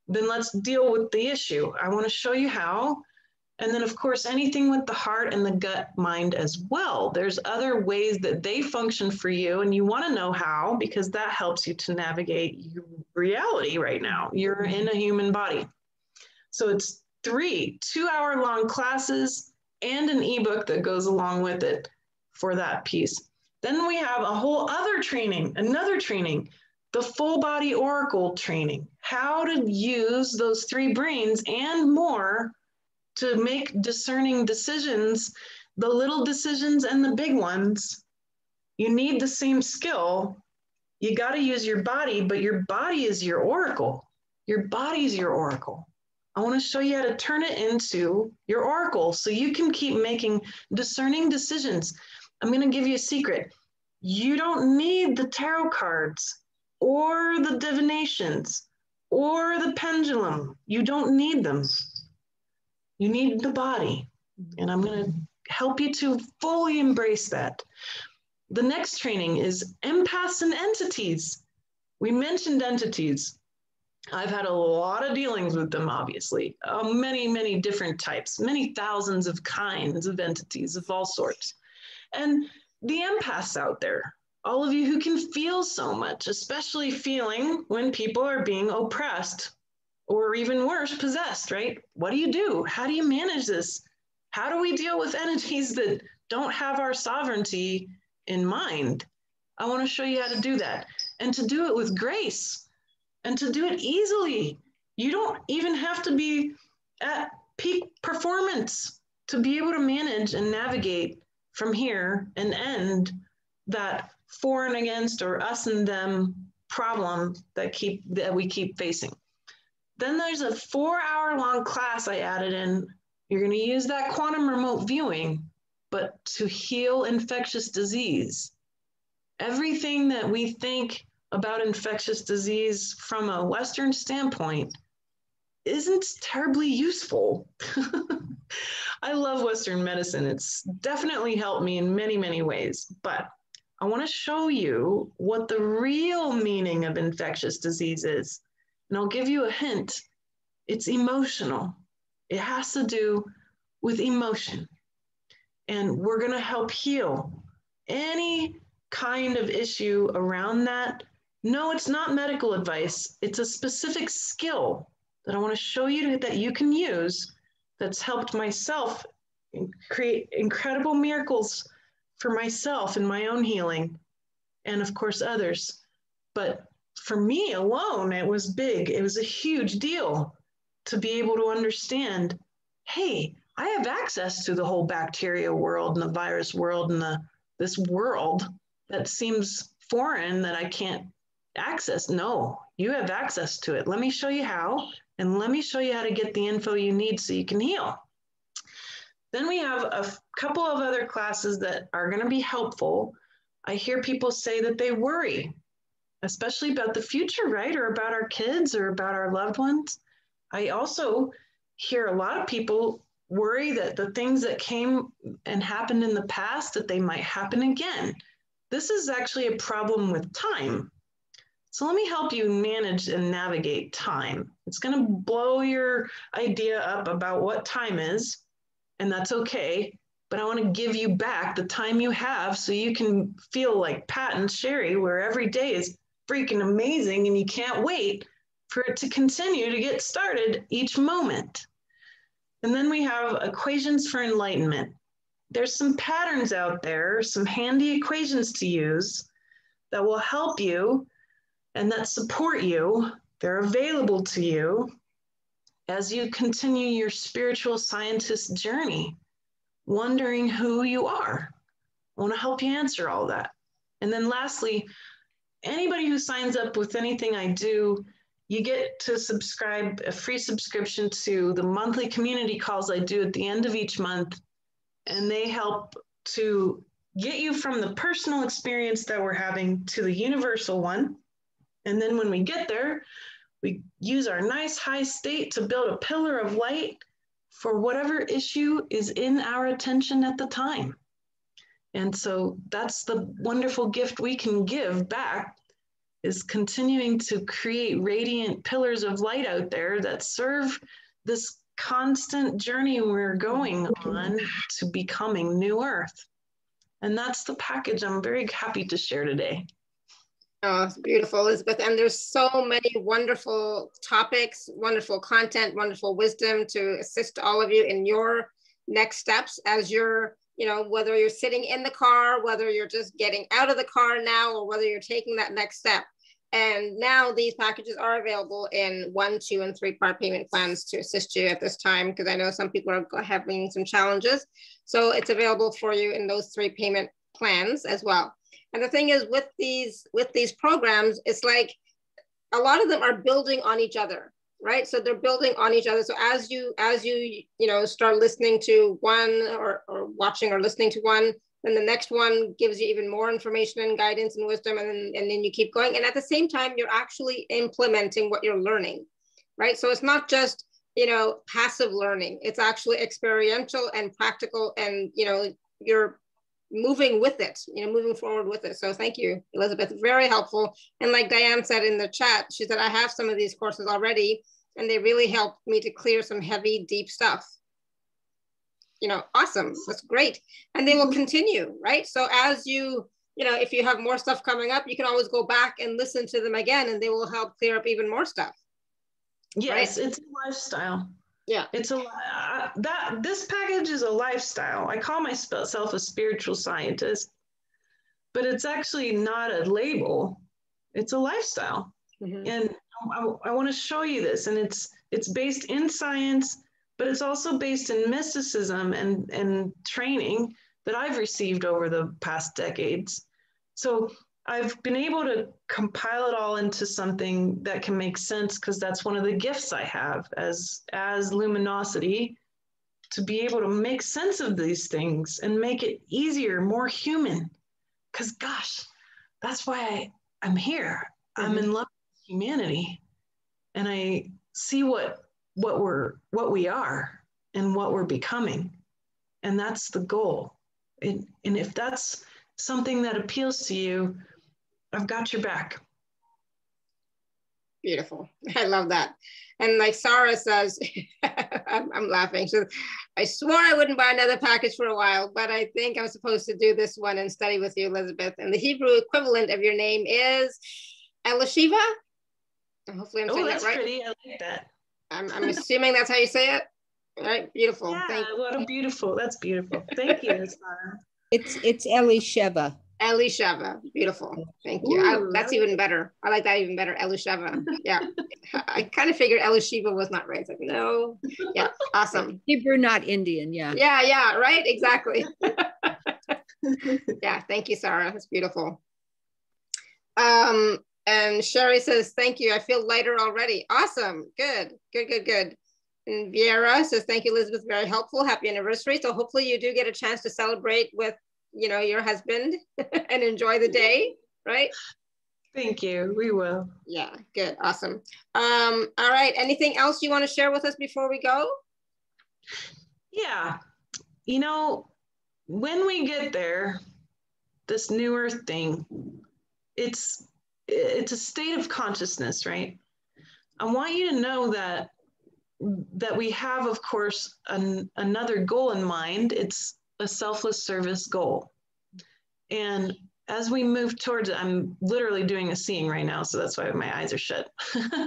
then let's deal with the issue. I want to show you how. And then, of course, anything with the heart and the gut mind as well. There's other ways that they function for you, and you want to know how because that helps you to navigate your reality right now. You're in a human body. So it's three two hour long classes and an ebook that goes along with it for that piece. Then we have a whole other training, another training, the full body oracle training, how to use those three brains and more to make discerning decisions, the little decisions and the big ones. You need the same skill. You got to use your body, but your body is your oracle. Your body is your oracle. I want to show you how to turn it into your oracle so you can keep making discerning decisions. I'm going to give you a secret. You don't need the tarot cards or the divinations or the pendulum. You don't need them. You need the body. And I'm going to help you to fully embrace that. The next training is empaths and entities. We mentioned entities. I've had a lot of dealings with them, obviously. Uh, many, many different types, many thousands of kinds of entities of all sorts and the empaths out there, all of you who can feel so much, especially feeling when people are being oppressed or even worse, possessed, right? What do you do? How do you manage this? How do we deal with entities that don't have our sovereignty in mind? I want to show you how to do that and to do it with grace and to do it easily. You don't even have to be at peak performance to be able to manage and navigate from here and end that for and against or us and them problem that keep that we keep facing. Then there's a four hour long class I added in. You're going to use that quantum remote viewing, but to heal infectious disease. Everything that we think about infectious disease from a Western standpoint isn't terribly useful. I love Western medicine. It's definitely helped me in many, many ways. But I want to show you what the real meaning of infectious disease is. And I'll give you a hint it's emotional, it has to do with emotion. And we're going to help heal any kind of issue around that. No, it's not medical advice. It's a specific skill that I want to show you that you can use that's helped myself create incredible miracles for myself and my own healing, and of course, others. But for me alone, it was big. It was a huge deal to be able to understand hey, I have access to the whole bacteria world and the virus world and the this world that seems foreign that I can't access. No, you have access to it. Let me show you how, and let me show you how to get the info you need so you can heal. Then we have a couple of other classes that are going to be helpful. I hear people say that they worry, especially about the future, right? Or about our kids or about our loved ones. I also hear a lot of people worry that the things that came and happened in the past that they might happen again. This is actually a problem with time. So let me help you manage and navigate time. It's going to blow your idea up about what time is, and that's okay. But I want to give you back the time you have so you can feel like Pat and Sherry, where every day is freaking amazing and you can't wait for it to continue to get started each moment. And then we have equations for enlightenment. There's some patterns out there, some handy equations to use that will help you and that support you. They're available to you as you continue your spiritual scientist journey, wondering who you are. I want to help you answer all that. And then lastly, anybody who signs up with anything I do, you get to subscribe a free subscription to the monthly community calls I do at the end of each month. And they help to get you from the personal experience that we're having to the universal one. And then when we get there, we use our nice high state to build a pillar of light for whatever issue is in our attention at the time. And so that's the wonderful gift we can give back is continuing to create radiant pillars of light out there that serve this constant journey we're going on to becoming new earth. And that's the package I'm very happy to share today. Oh, it's beautiful, Elizabeth. And there's so many wonderful topics, wonderful content, wonderful wisdom to assist all of you in your next steps as you're, you know, whether you're sitting in the car, whether you're just getting out of the car now, or whether you're taking that next step. And now these packages are available in one, two, and three part payment plans to assist you at this time, because I know some people are having some challenges. So it's available for you in those three payment plans as well. And the thing is with these with these programs, it's like a lot of them are building on each other, right? So they're building on each other. So as you as you you know start listening to one or, or watching or listening to one, then the next one gives you even more information and guidance and wisdom and then, and then you keep going and at the same time you're actually implementing what you're learning right so it's not just you know passive learning it's actually experiential and practical and you know you're moving with it you know moving forward with it so thank you elizabeth very helpful and like diane said in the chat she said i have some of these courses already and they really helped me to clear some heavy deep stuff you know, awesome. That's great. And they will mm-hmm. continue, right? So as you, you know, if you have more stuff coming up, you can always go back and listen to them again and they will help clear up even more stuff. Yes, right? it's a lifestyle. Yeah. It's a uh, that this package is a lifestyle. I call myself a spiritual scientist, but it's actually not a label. It's a lifestyle. Mm-hmm. And I, I want to show you this and it's it's based in science but it's also based in mysticism and, and training that I've received over the past decades. So I've been able to compile it all into something that can make sense because that's one of the gifts I have as as luminosity to be able to make sense of these things and make it easier, more human. Because gosh, that's why I, I'm here. Mm-hmm. I'm in love with humanity. And I see what what we're what we are and what we're becoming and that's the goal and, and if that's something that appeals to you i've got your back beautiful. I love that. And like Sarah says, I'm, I'm, laughing. So I swore I wouldn't buy another package for a while, but I think I'm supposed to do this one and study with you, Elizabeth. And the Hebrew equivalent of your name is Elishiva. Hopefully I'm oh, saying oh, that right. Pretty. I like that. I'm, I'm assuming that's how you say it. All right, beautiful. Yeah, Thank what a beautiful. That's beautiful. Thank you, Sarah. It's it's Elisheva. Elisheva. Beautiful. Thank you. Ooh, I, that's even better. I like that even better. Elisheva. Yeah. I kind of figured Elisheva was not right. It's like, no. Yeah. Awesome. Hebrew, not Indian. Yeah. Yeah. Yeah. Right. Exactly. yeah. Thank you, Sarah. That's beautiful. Um, and Sherry says, thank you. I feel lighter already. Awesome. Good. Good, good, good. And Viera says, thank you, Elizabeth. Very helpful. Happy anniversary. So hopefully you do get a chance to celebrate with you know, your husband and enjoy the day, right? Thank you. We will. Yeah, good. Awesome. Um, all right. Anything else you want to share with us before we go? Yeah. You know, when we get there, this new earth thing, it's it's a state of consciousness, right? I want you to know that that we have, of course, an, another goal in mind. It's a selfless service goal. And as we move towards it, I'm literally doing a seeing right now, so that's why my eyes are shut.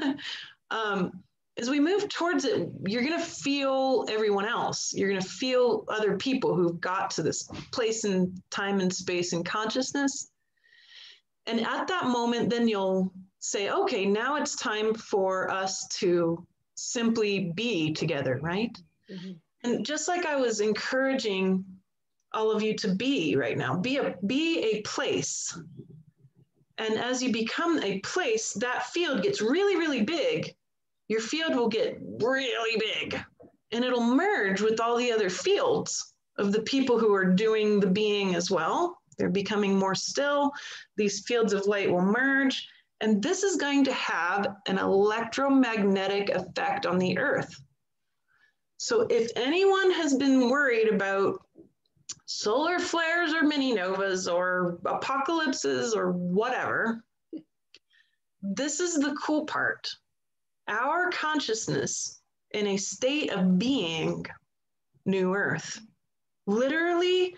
um, as we move towards it, you're going to feel everyone else. You're going to feel other people who've got to this place in time and space and consciousness. And at that moment, then you'll say, okay, now it's time for us to simply be together, right? Mm-hmm. And just like I was encouraging all of you to be right now. Be a be a place. And as you become a place, that field gets really, really big. Your field will get really big and it'll merge with all the other fields of the people who are doing the being as well. They're becoming more still. These fields of light will merge. And this is going to have an electromagnetic effect on the earth. So if anyone has been worried about solar flares or mini novas or apocalypses or whatever. This is the cool part. Our consciousness in a state of being, New Earth, literally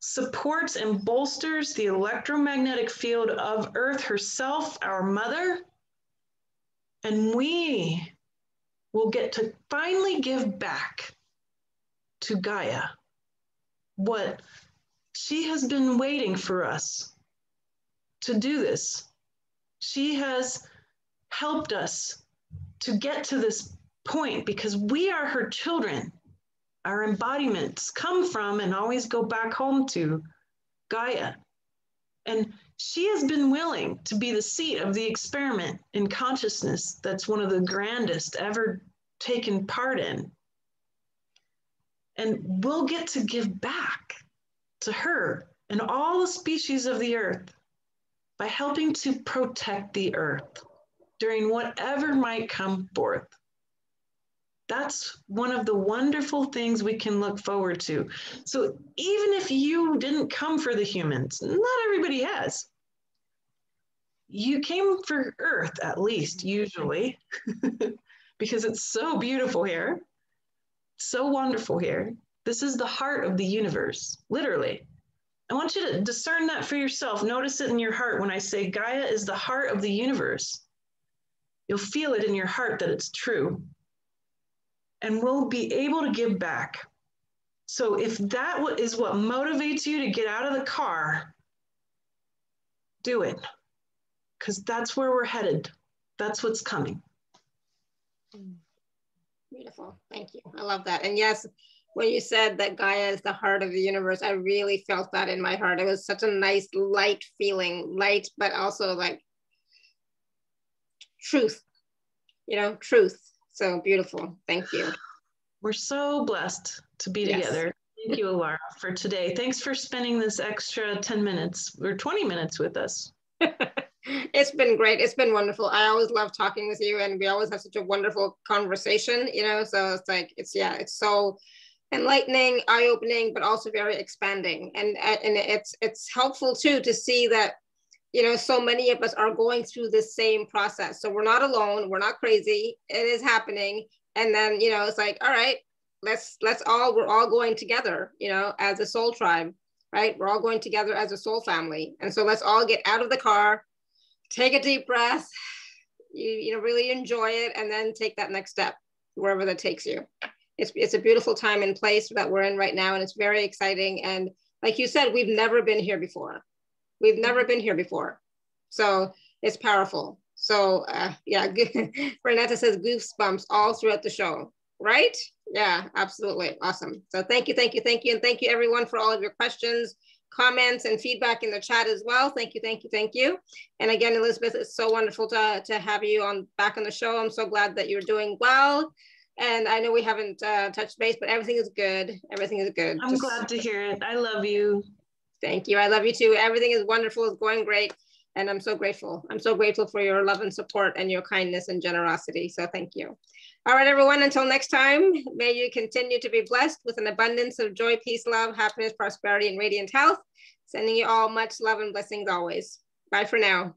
supports and bolsters the electromagnetic field of Earth herself, our mother. And we will get to finally give back to Gaia what she has been waiting for us to do this. She has helped us to get to this point because we are her children. Our embodiments come from and always go back home to Gaia. And she has been willing to be the seat of the experiment in consciousness that's one of the grandest ever taken part in and we'll get to give back to her and all the species of the earth by helping to protect the earth during whatever might come forth. That's one of the wonderful things we can look forward to. So, even if you didn't come for the humans, not everybody has. You came for Earth, at least, usually, because it's so beautiful here so wonderful here. This is the heart of the universe, literally. I want you to discern that for yourself. Notice it in your heart when I say Gaia is the heart of the universe. You'll feel it in your heart that it's true. And we'll be able to give back. So if that is what motivates you to get out of the car, do it. Because that's where we're headed. That's what's coming. Mm. Beautiful. Thank you. I love that. And yes, when you said that Gaia is the heart of the universe, I really felt that in my heart. It was such a nice, light feeling, light, but also like truth, you know, truth. So beautiful. Thank you. We're so blessed to be yes. together. Thank you, Alara, for today. Thanks for spending this extra 10 minutes or 20 minutes with us. it's been great. It's been wonderful. I always love talking with you, and we always have such a wonderful conversation. You know, so it's like it's yeah, it's so enlightening, eye-opening, but also very expanding, and and it's it's helpful too to see that you know, so many of us are going through the same process. So we're not alone. We're not crazy. It is happening. And then, you know, it's like, all right, let's let's all we're all going together, you know, as a soul tribe, right? We're all going together as a soul family. And so let's all get out of the car, take a deep breath, you, you know, really enjoy it, and then take that next step, wherever that takes you. It's, it's a beautiful time and place that we're in right now, and it's very exciting. And like you said, we've never been here before. We've never been here before. So it's powerful. So uh, yeah, Renata says goosebumps all throughout the show, right? Yeah, absolutely. Awesome. So thank you, thank you, thank you. And thank you everyone for all of your questions, comments and feedback in the chat as well. Thank you, thank you, thank you. And again, Elizabeth, it's so wonderful to, to have you on back on the show. I'm so glad that you're doing well. And I know we haven't uh, touched base, but everything is good. Everything is good. I'm Just, glad to hear it. I love you. Thank you. I love you too. Everything is wonderful. It's going great. And I'm so grateful. I'm so grateful for your love and support and your kindness and generosity. So thank you. All right, everyone, until next time, may you continue to be blessed with an abundance of joy, peace, love, happiness, prosperity, and radiant health. Sending you all much love and blessings always. Bye for now.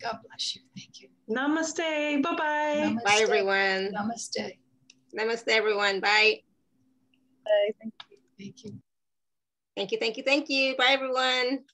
God bless you. Thank you. Namaste. Bye-bye. Bye, everyone. Namaste. Namaste, everyone. Bye. Bye. Thank you. Thank you. Thank you, thank you, thank you. Bye, everyone.